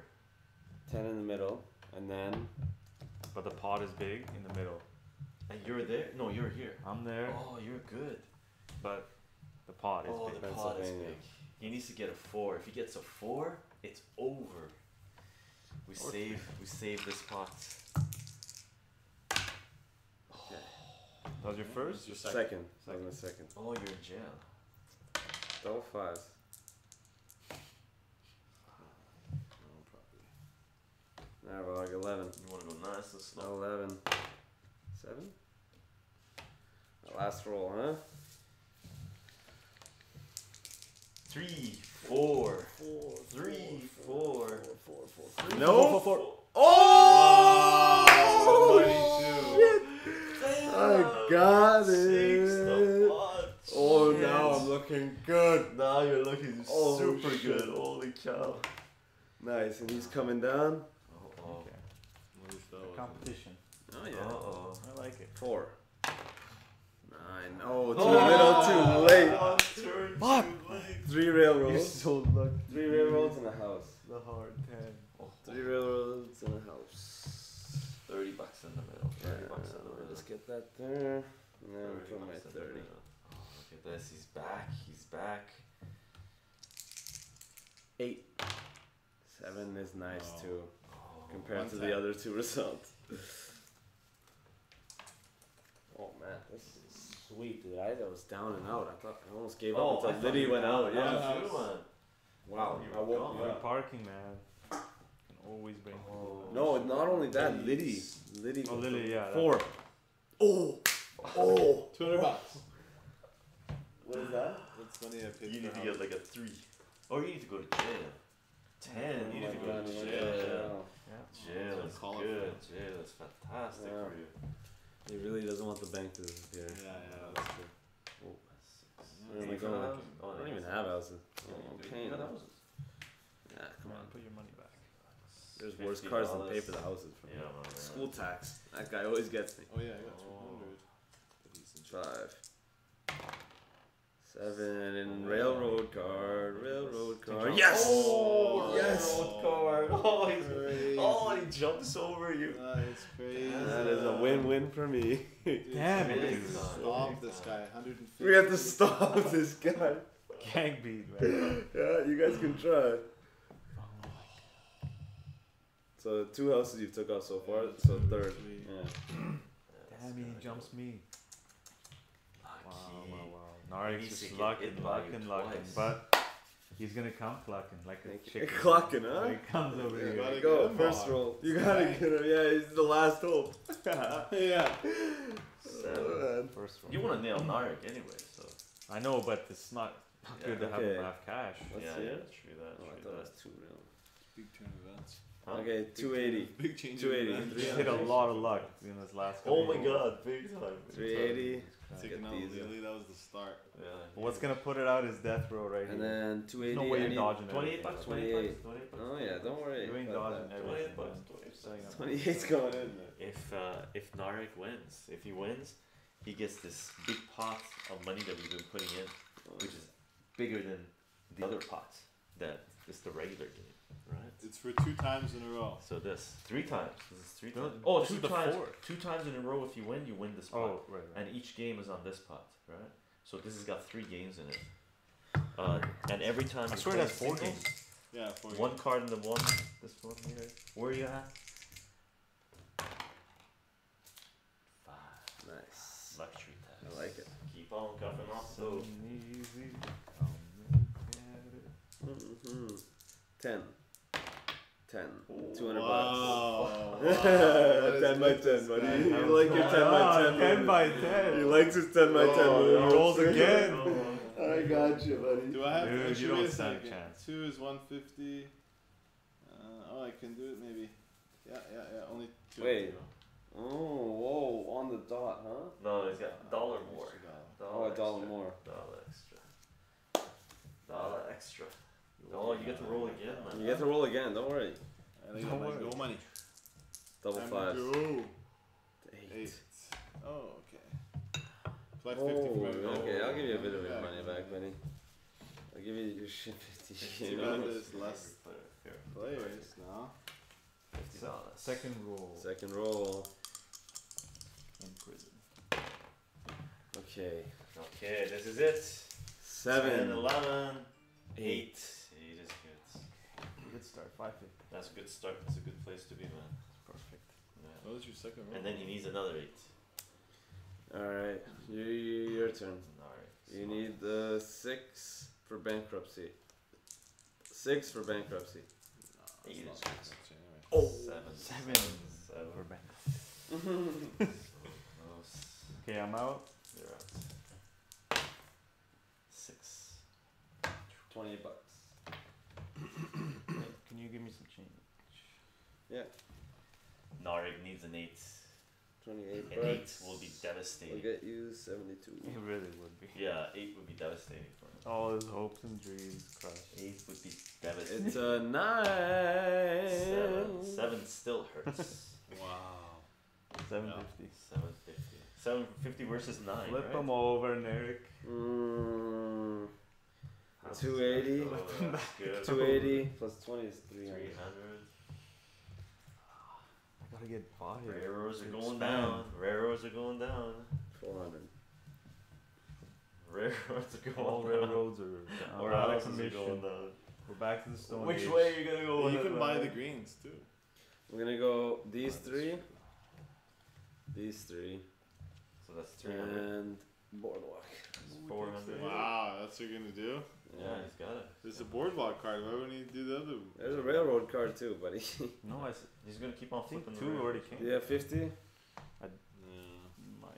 10 in the middle, and then But the pot is big in the middle. And you're there? No, you're here. I'm there, Oh, you're good. but the pot is Oh, big. the pot is Pennsylvania. big. He needs to get a four. If he gets a four, it's over. We Or save. We save this pot. That was your first? Your second. That was my second. Oh, you're in jail. Double fives. No, probably. Now we're like 11. You want to go nice and slow? 11. 7? My last roll, huh? Three, four, three, four. No! Oh! I got it! Oh, Shit. now I'm looking good. Now you're looking Oh, super shit. good. Holy cow. Nice, and he's coming down. Uh-oh. Okay. At least that Competition. Oh, Uh-oh. I like it. Four. Nine. Oh, too oh, little, too late. Oh, turn Fuck. too late. Three railroads. so lucky. Three railroads in a house. The hard 10. Oh, Three railroads in a house. 30 bucks in the middle. 30 bucks in the middle. Let's get that there. And then 30 put my bucks in the 30. middle. Oh, look at this. He's back. He's back. Eight. Seven is Oh. too, Oh, compared One to ten. the other two results. Oh man, this is sweet, dude. I was down and out. I thought I almost gave Oh, up I until thought Liddy went down. out. Yeah. was a good one. Wow. You I were woke gone. you parking, man. Can always bring. Oh, No, not only that, Liddy. Liddy. Oh, Lily, yeah. that- Four. Oh. Oh. 200 bucks. What is that? That's funny? You need to get like a three. Or you need to go to jail. Ten. You Oh need to my go God, to you went jail. jail. Yeah. Jail is good. for- Jail is fantastic Yeah. for you. He really doesn't want the bank to disappear. Yeah, yeah, that's true. Oh, Where am I going? Oh, I don't even have houses. Yeah, Oh, I'm you paying got houses. Yeah, come Come on. on, put your money back. There's worse cars than pay for the houses. For Yeah, me. man. yeah. School tax. That guy always gets me. Oh yeah, I got Oh. 200. But he's in charge. Five. Seven and oh, railroad card. Railroad card. Yes. Oh, yes. railroad card. Oh, he's, Crazy. oh, he jumps over you. That is crazy. That is a win-win for me. Dude, Damn we it, have to Stop this guy. 150. we have to stop this guy. Gang beat, man. Yeah, you guys can try. So two houses you took off so far. So Two, third. three. Yeah. Damn, he jumps me. Wow, wow, wow. Narik's needs to just get lucking, hit lucking, lucking. But he's gonna come clucking like a Thank you. chicken. Clucking, huh? He comes over Yeah, here. gotta Go him first on. roll. You gotta get him. Yeah, he's the last hope. yeah. Seven. Oh, first roll. You want to nail Narek anyway, so. I know, but it's not not Yeah, good to have okay. him have cash. Let's yeah, see yeah, it. true that, Oh, I true thought it that. was two real. Big turn events. Huh? Okay, two eighty. Big change. 280. of events. Hit a lot of luck in this last. Oh my god, big time. big Three time. eighty. Taking out Lily, that was the start. Yeah. What's gonna put it out is death row right And here. And then two There's no way you're dodging 28 anything. bucks, 28. 28 bucks, 28 bucks. Oh yeah, don't worry. You ain't dodging that. everything. 28 bucks, man. 28 bucks. 28's going in there. If uh, if Narek wins, if he wins, he gets this big pot of money that we've been putting in, which is bigger than the other pot that is the regular game, right? It's for two times in a row. So this three times. This is three No, times. Oh, this two times. fourth. Two times in a row. If you win, you win this pot. Oh, right. right. and each game is on this pot, right? So this has got three games in it. Uh, and every time I you swear play that's four singles, games. Yeah, for One card in the one. This one here. Where are you at? Five. Nice. Luxury tax. I like it. Keep on cuffing off So those. easy. I'll make it. Mm-hmm. Ten. Ten. Two hundred Wow. bucks. Wow. ten by ten, buddy. guy. You like your ten by Ah, ten. 10 by 10. He likes his ten by ten. Oh, move. rolls again. I got you, buddy. Do I have Dude, to you don't stand a second? chance. Two is 150. Uh, oh, I can do it maybe. Yeah, yeah, yeah. Only two. Wait. Two. Oh, whoa, on the dot, huh? No, he's got a dollar more. Oh, a dollar more. Dollar extra. Dollar extra. Oh, you get to roll again, man. You get to roll again. Don't worry. I think Don't might worry. go money. Double Time to fives. Go. Eight. Eight. Oh, okay. Five Oh, fifty for oh, every okay. I'll give you a bit of your money back, buddy. I'll give you your shit fifty. Too You bad know? there's less players now. Fifty dollars. Second roll Second roll. in prison. Okay. Okay, this is it. 10, Seven. 11, Eight. 8. Eight is good. Good start. 550. That's a good start. That's a good place to be, man. Perfect. Yeah. What was your second roll? And then he needs another 8. Alright. You, you, your turn. Alright. You need the six for bankruptcy. Six for bankruptcy. No, Eight is that good. much anyway. Oh, seven. Seven. Seven. We're back. So close. Okay, I'm out. You're out. Six. Twenty bucks. Can me some change? Nareg needs an 8. Twenty-eight An 8 bucks. will be devastating. We'll get you seventy-two. It really would be. Yeah, 8 would be devastating for him. All his hopes and dreams crushed. 8 would be devastating. It's a nine. Seven. Seven still hurts. Wow. 750. 750. 750 versus 9. Flip right? him over, Eric. Mm, How's 280. That's two eighty plus twenty is three 300. I gotta get by here. Railroads are going down. Railroads are going down. Four hundred. Railroads are going All down. railroads are down. Or out of commission. going down. We're back to the stone Which age. way are you gonna go? Well, you can buy man? the greens too. We're gonna go these three, these three, So that's 300. and boardwalk. That's 400. Wow, that's what you're gonna do. Yeah, he's got it. There's a boardwalk card. Why wouldn't you do the other? There's a railroad card too, buddy. No, I s- He's gonna keep on I think flipping two the already came. yeah, fifty. Yeah. Might,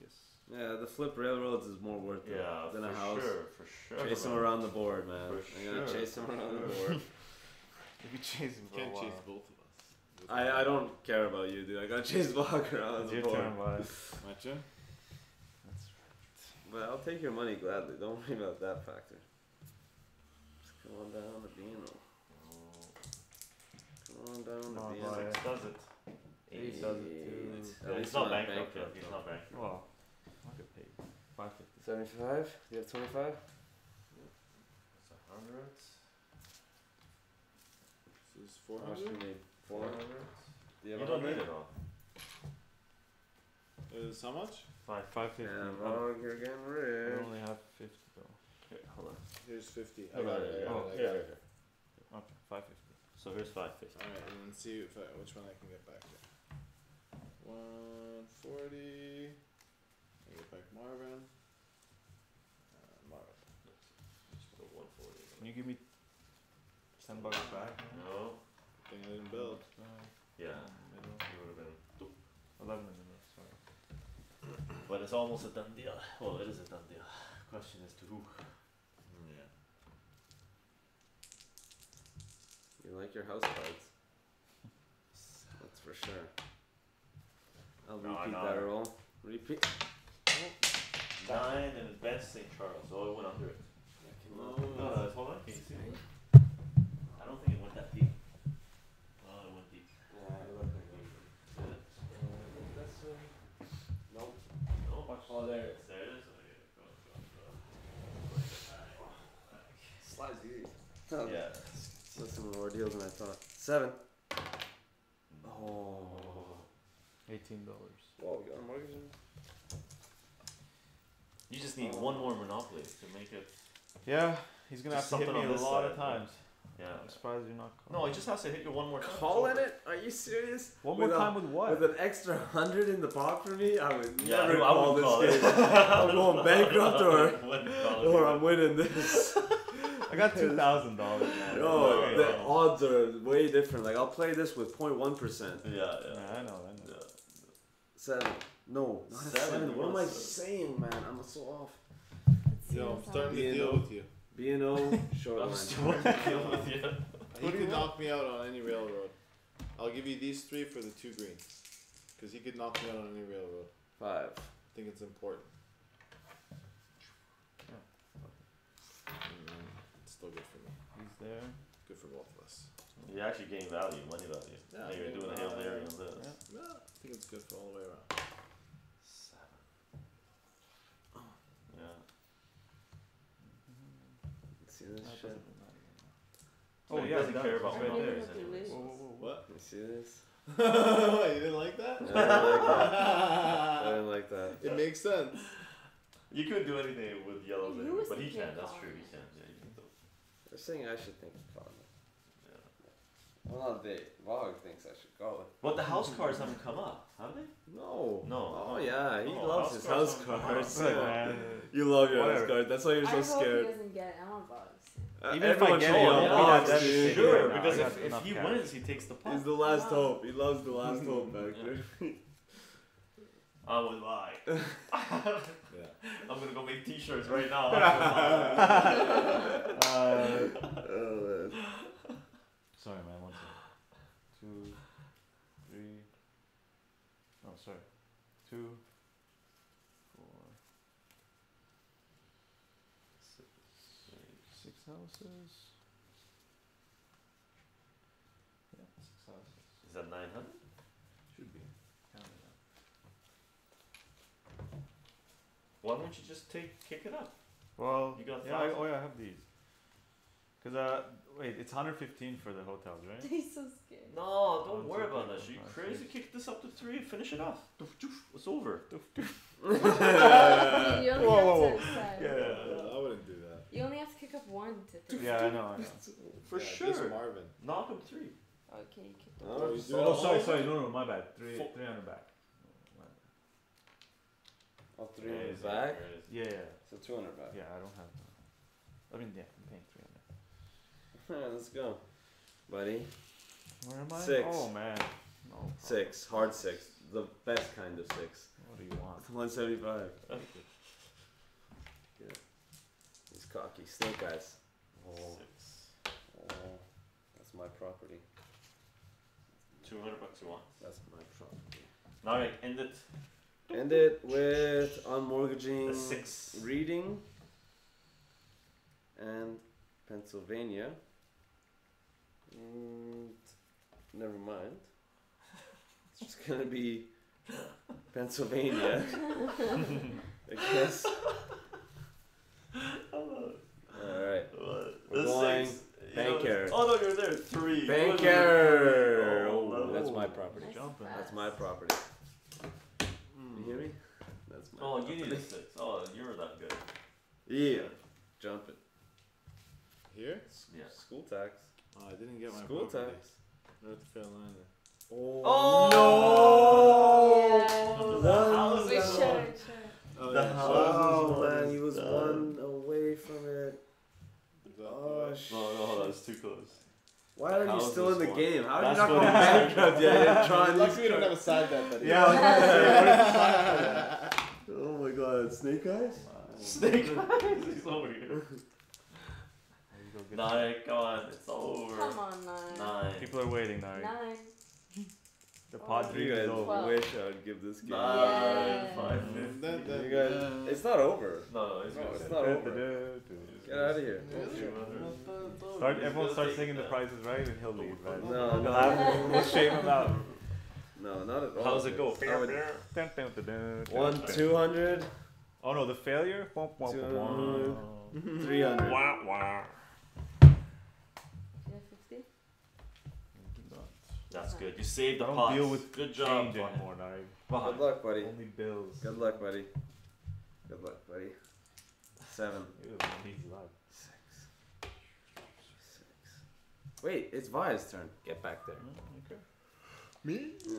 yes. Yeah, the flip railroads is more worth it Yeah, than for a house. sure, for sure. Chase him around the board, man. For I'm gonna sure, chase him around the board. If you chase him for a can't while. chase both of us. I, I don't care about you, dude. I gotta chase Walker around It's the your board. turn, bud. My turn. That's But I'll take your money gladly. Don't worry about that factor. Just come on down to Dino. Oh, Come On down to Oh, the boy. Six does it. Eight does it too. At Yeah, least he's not not bankrupt yet. bankrupt, He's not bankrupt. Well, I could pay five fifty. 75? You have 25? It's a hundred. This is four How much do hundred. you need? Four 4? hundred. Do You have don't need it all. Is how much? Five. Five fifty. Yeah, Oh, well, you're getting I rich. only have fifty though. Here, hold on. Here's fifty. I Oh, got yeah, it. I got Oh, it. I yeah. got it. Okay, five fifty. So here's five fifty. All right, and then see if I, which one I can get back here. One forty. I get back Marvin. Uh, Marvin. Just put one forty. Can you give me ten bucks back? No. Thing I didn't build. Yeah. Middle. You would have been. Eleven in the middle. Sorry. But it's almost a done deal. Well, it is a done deal. Question is to who. Yeah. You like your house cards. That's for sure. I'll No, repeat know. that roll. Repeat. Nine and it's Ben St. Charles. Oh, it went under it. No. No, no, hold on. Can you see? I don't think it went that deep. Oh, it went deep. Nope. Oh, no. Oh, there it is. There it is. Oh, yeah. Go, go, go. Slides easy. Yeah. So some more deals than I thought. Seven. Oh. Eighteen dollars. Whoa, you got a mortgage in? You just need one more monopoly to make it. Yeah, he's gonna Just have to hit something me on a this lot side, of times. Yeah. I'm surprised you're not. No, it just has to hit you one more time. Calling it? Are you serious? One with more a- time with what? With an extra hundred in the pot for me, I would Yeah, never I call wouldn't this call game. it. I'm going bankrupt or, Wouldn't call it or. I'm winning this. I got two thousand dollars. Okay, the odds are way different. Like I'll play this with 0.1 percent. Yeah, yeah. Yeah, I know. I know. yeah. Seven. No, not a Seven, seven. What am I saying, man? I'm so off. Yo, I'm starting to Yeah, deal with you. B and O short I'm line. still with you. He could knock me out on any railroad. I'll give you these three for the two greens. Because he could knock me out on any railroad. Five. I think it's important. Mm, it's still good for me. He's there. Good for both of us. You're actually gain value, money value. Yeah, now you're doing a hail value. mary on this. Yeah. Yeah, I think it's good for all the way around. Seven. Oh. Yeah. See this That shit? doesn't. Oh, Oh, he yeah, doesn't it care about It's right one there. of theirs Whoa, anyways. Whoa, whoa, whoa. What? You see this? you didn't like that? I didn't like that. I didn't like that. It makes sense. You could do anything with yellows, Who but he can. That's true. He can. Yeah, you can do. They're saying I should think of calling it. Yeah. Well, not they. Vog thinks I should go. But the house cards haven't come up, have they? No. No. Oh yeah, he No, loves house his cards house don't come cards. out. Look, Yeah. man. You love your house Whatever. cards. That's why you're I so hope scared. he doesn't get Emma bugs. Uh, Even if I everyone get should it, be I'll on be box, that dude. devastated. Sure, now. because I got if, if enough he cash. wins, he takes the pot. He's the last Wow. hope. He loves the last hope back Yeah. there. I would lie. Yeah. I'm gonna go make T-shirts right now. Uh, Oh, man. sorry, man. One second. Two, three. Oh, sorry. Two, four, Six. six houses. Yeah, six houses. Is that nine hundred? Should be. Counting that. Why don't you just take kick it up? Well, You got yeah. I, oh yeah, I have these. Cause uh, wait, it's 115 for the hotels, right? He's so scared. No, don't One, worry about three, that. four, You crazy? Kick this up to three. Finish it off. It's over. you only Whoa, have to decide. Yeah. I wouldn't do that. You only have to kick up one to three. Yeah, I know, I know. For Yeah, sure. Just Marvin. Knock him three. Okay, you kicked Oh. Oh, you do it Oh, all sorry, sorry. No, no, my bad. Three, Four. 300 back. Oh, 300 Crazy, back? Yeah, yeah, So 200 back. yeah. I don't have. I mean, yeah, I'm paying 300. Alright, let's go. Buddy. Where am I? Six. Oh man. No. Six. Hard six. The best kind of six. What do you want? 175. He's cocky. Snake eyes. Oh, Six. oh, that's my property. Two hundred bucks you want. That's my property. All right, end it. End it with unmortgaging The six. reading and Pennsylvania. And never mind. It's just gonna be Pennsylvania. I guess. Alright. We're The going six, you know, Banker. Oh no, you're there. Three. Banker! Oh, that's my property. Jumping. That's my property. You hear me? That's my Oh, you property. need a six. Oh, you were that good. Yeah. Jump it. Here? Yeah. School tax. Oh, I didn't get my School property. tax. North Carolina. Oh, oh! no! no! house We is should, gone. Oh, The yeah, house Oh man, he was done. one away from it. Oh shit. No, no, hold on, it's too close. Why are you still in the one. game? How did you not go what he said. bankrupt? Yeah, you're trying Luckily, we to. don't have a side bet. Buddy. Yeah, I was gonna say, Oh my god, snake eyes? Snake eyes. He's over here. There you go, get Nine, come on, it's over. Come on, nine. Nine. People are waiting, Nari. Nine. The pod Oh. three is guys over. Wish I would give this game. Nine. Yeah. Five Dun, fifty. You guys, dun. it's not over. No, no, it's No, it's not over. Get out of here. Start, everyone starts singing the Price Is Right and he'll leave, right? No, We'll, no. we'll shame him out. No, not at all. How does it go? One, dun. two hundred, Oh no, the failure? Womp, womp, Two three hundred. Wah, wah. You have 50? That's good. You saved the Don't pots. deal with good job. Change Brian. anymore, Nari. Brian. Good luck, buddy. Only bills. Good luck, buddy. Good luck, buddy. Seven. Ew, he's alive. Six. Six. Wait, it's Vi's turn. Get back there. Mm, okay. Me? Yeah.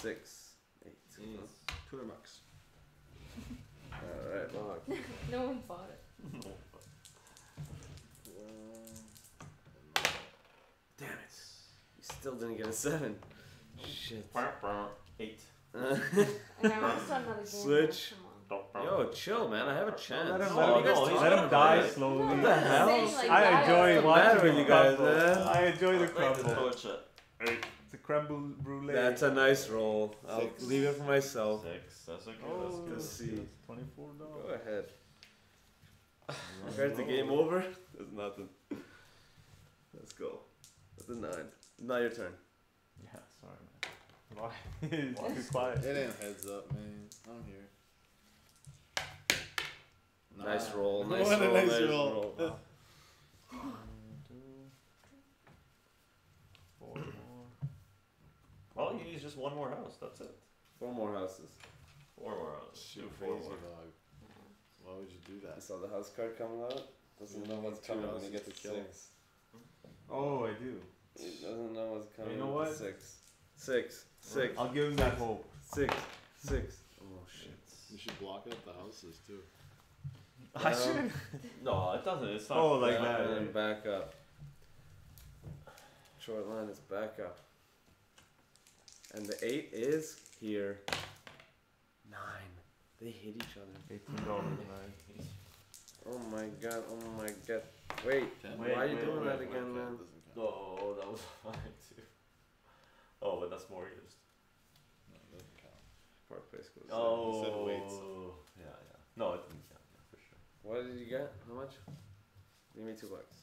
Six. Eight. Two bucks. Alright. No one bought it. Damn it. You still didn't get a seven. Shit. Eight. And I want to start another game. Switch. Yo, chill, man. I have a chance. Oh, let him, Oh, let him, no, let him die right. slowly. What the I'm hell? like, I enjoy like, What's the matter watching you guys, man? I enjoy the Like the crumble. torture. It's a crumble brulee. That's a nice roll. I'll Six. leave it for myself. Six. That's okay. Oh, that's good. Let's see. Twenty-four Go dollars. ahead. Compared to game over, there's nothing. Let's go. That's a nine. Now your turn. Yeah, sorry, man. Why? It's too quiet. It ain't heads up, man. I'm here. Nice roll. Nice What a roll. nice nice roll. roll. Wow. One, two, four more. All you need is just one more house. That's it. Four more houses. Four more houses. Shoot, four crazy more. dog. Why would you do I that? saw the house card coming out. Doesn't You know what's coming when he houses gets to to kill. six. Oh, I do. He doesn't know what's coming You know with what? the six. Six. Six. I'll give him that hope. Six. Six. Oh shit. You should block out the houses too. I Um, shouldn't. No, it doesn't. It's not. Oh, like Back that. And then back up. Short line is back up. And the eight is here. Nine. They hit each other. Eighteen dollars, man. Oh my god, oh my god. Wait, Ten? Wait, why are you wait, doing wait, that Wait, again, wait, man? Doesn't. No, that was fine too. Oh, but that's mortgaged. No, it doesn't count. Park Place goes. Oh, said weights. yeah, yeah. No, it didn't count. Yeah, for sure. What did you get? How much? Give me two bucks.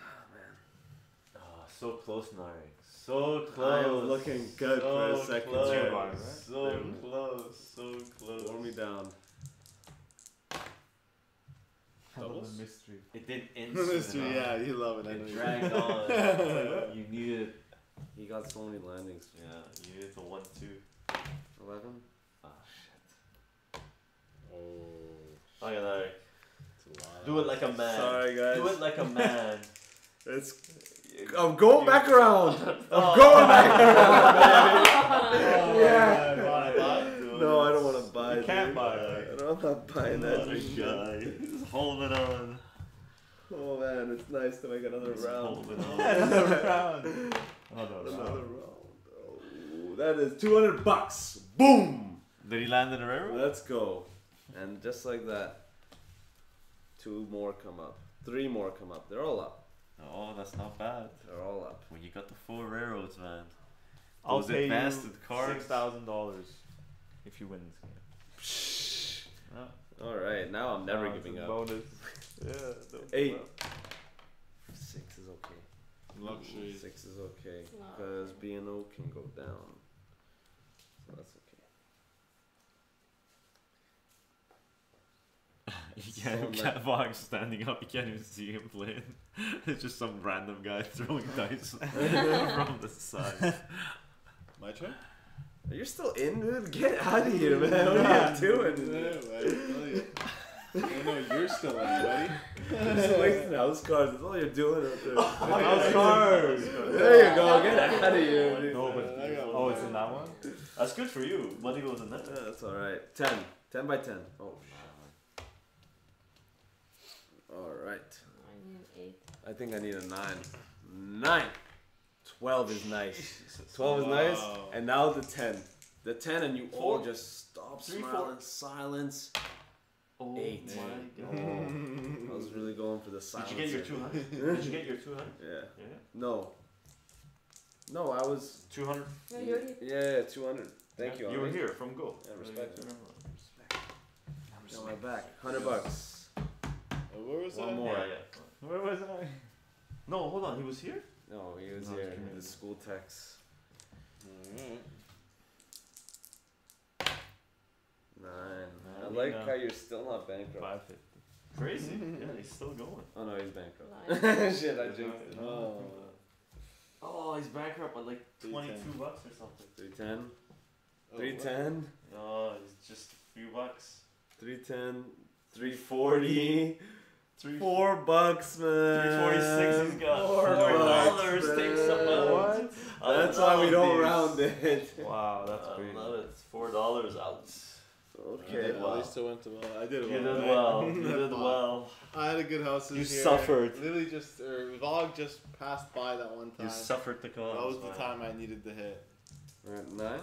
Ah, man. Ah, so close, Nari. So close. I am looking good for a so second. Close. Two bars, right? So Mhm. close. So close. Warm me down. Double Doubles? the mystery. It did instant. Mystery, yeah, you love it. I know It you dragged do. on. Like you needed. He got so many landings. Yeah, you needed the one two. Eleven. Ah shit. Oh, Okay, Narik. it's. Do it like a man. Sorry, guys. Do it like a man. It's. I'm I'm going back around. I'm going back around, baby. yeah. No, I don't want to buy. You can't dude. buy, I I'm not buying that. What a shit. guy. He's holding on. Oh man, it's nice to make another He's round. holding on. Another round. Another Another round. round. Oh, that is 200 bucks. Boom. Did he land in a railroad? Let's go. And just like that, two more come up. Three more come up. They're all up. Oh, that's not bad. They're all up. When you got the four railroads, man. I'll Those pay you advanced cards. six thousand dollars if you win this game. Yeah. All right, now I'm never giving up. Bonus. yeah. Eight. Six is okay. Luxury. Six is okay because okay. B and O can go down. So that's okay. You can't, Sound you can't standing up, you can't even see him playing. it's just some random guy throwing dice from the side. My turn? You're still in, dude. Get out of here, man. What are you doing? Yeah, I tell you. I know you're still in, buddy. You're just wasting house cards. That's all you're doing out there. House cards. There you go. Get out of here, dude. No, but I got oh, one. it's in that one. That's good for you. Money goes in there. Yeah, that's all right. Ten. Ten by ten. Oh. All right. I need an eight. I think I need a nine. Nine. Twelve is nice. Twelve is nice. And now the ten. The ten, and you all just stop Three, smiling. Silence. Oh Eight. my god. I was really going for the silence. Did silence. you get your 200? Did you get your 200? Yeah. Yeah. No. No, I was. 200? No, you already. Yeah, two hundred. Thank you. You were here from Go. Yeah, respect. Remember. Got my back. Hundred bucks. Uh, where was One that? more. Yeah, yeah. Where was I? No, hold on. He was here? No, he was No, here. it's community. The school text. Alright. Nine. I Nine, like how you're still not bankrupt. Five fifty. Crazy. yeah, he's still going. Oh no, he's bankrupt. Lying. Shit, I jinxed it. Oh. Oh, he's bankrupt by like 22 310. bucks or something. Three ten. Oh, Three what? ten. Oh, it's just a few bucks. Three ten. Three forty. Three Four bucks, man. 346 he's got. Four Four dollars takes man. him out. What? That's why we don't these. round it. Wow, that's great. I crazy. love it. It's four dollars out. Okay. did At well. least I went to well. I did You well. did right? well. You did well. I had a good house this You year. suffered. Literally just, or Vlog just passed by that one time. You suffered the cause. that was the time I needed to hit. We're at nine.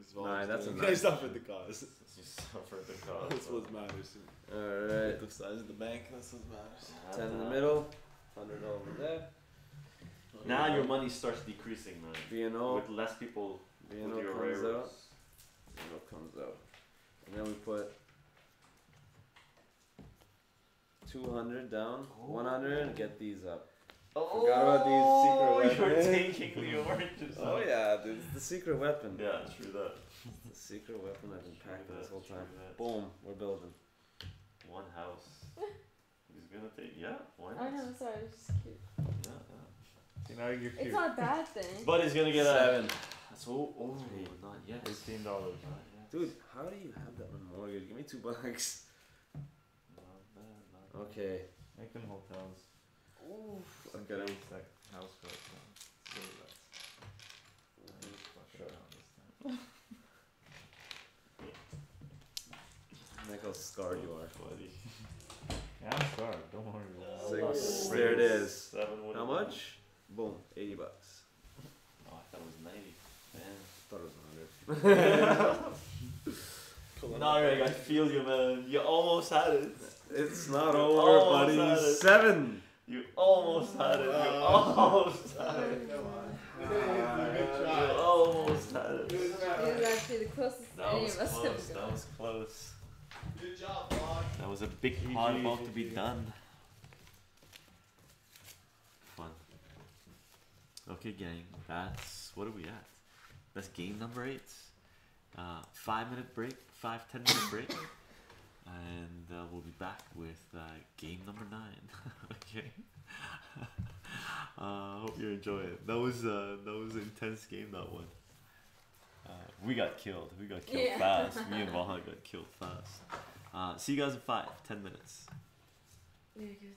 It's Vlog's Nine, that's a doing- nine. I suffered the cause. You suffered the cause. That's what matters. Alright. The size of the bank, that's what matters. Ten in the middle. Hundred over there. Now your money starts decreasing, man. B. With less people B and with O your comes railroads. out. B and comes out. And then we put two hundred down. One hundred and get these up. Oh, Forgot about these secret oh, You're weapons. taking the oranges. Oh out. yeah, dude, it's the secret weapon. Yeah, true that. The secret weapon I've been packing this whole time. that. Boom, we're building. One house. He's gonna take. Yeah, why I not? know, sorry, it's just cute. Yeah, yeah. See, now you're cute. It's not a bad thing. But he's gonna get Seven. a. So, oh, not yet. Fifteen dollars. Not yet. Dude, how do you have that on mortgage? Give me two bucks. Not bad, not bad. Okay. Make them hotels. Oof. Some Look at him. place like house cards. now. So that's- Fuck around this time. Look how scarred you are. Buddy. Yeah, I'm sorry. Don't worry. Six. Oh, There it is. Seven How have been- much? Boom, eighty bucks. Oh, I thought it was ninety. Man. I Thought it was a hundred. No, Greg, I feel you, man. You almost had it. It's not You over, buddy. Seven. You almost had it. You Uh, almost had it. You try. almost had it. It was actually the closest That any was of us close. have That was close. Good job, Vlog. That was a big about to be done. Fun. Okay, gang. That's what are we at? That's game number eight. Uh, five minute break, five ten minute break, and uh, we'll be back with uh, game number nine. okay. uh, hope you enjoy it. That was uh, that was an intense game. That one. Uh, we got killed. We got killed Yeah. fast. Me and Valhalla got killed fast. Uh, see you guys in five, ten minutes. Yeah, good.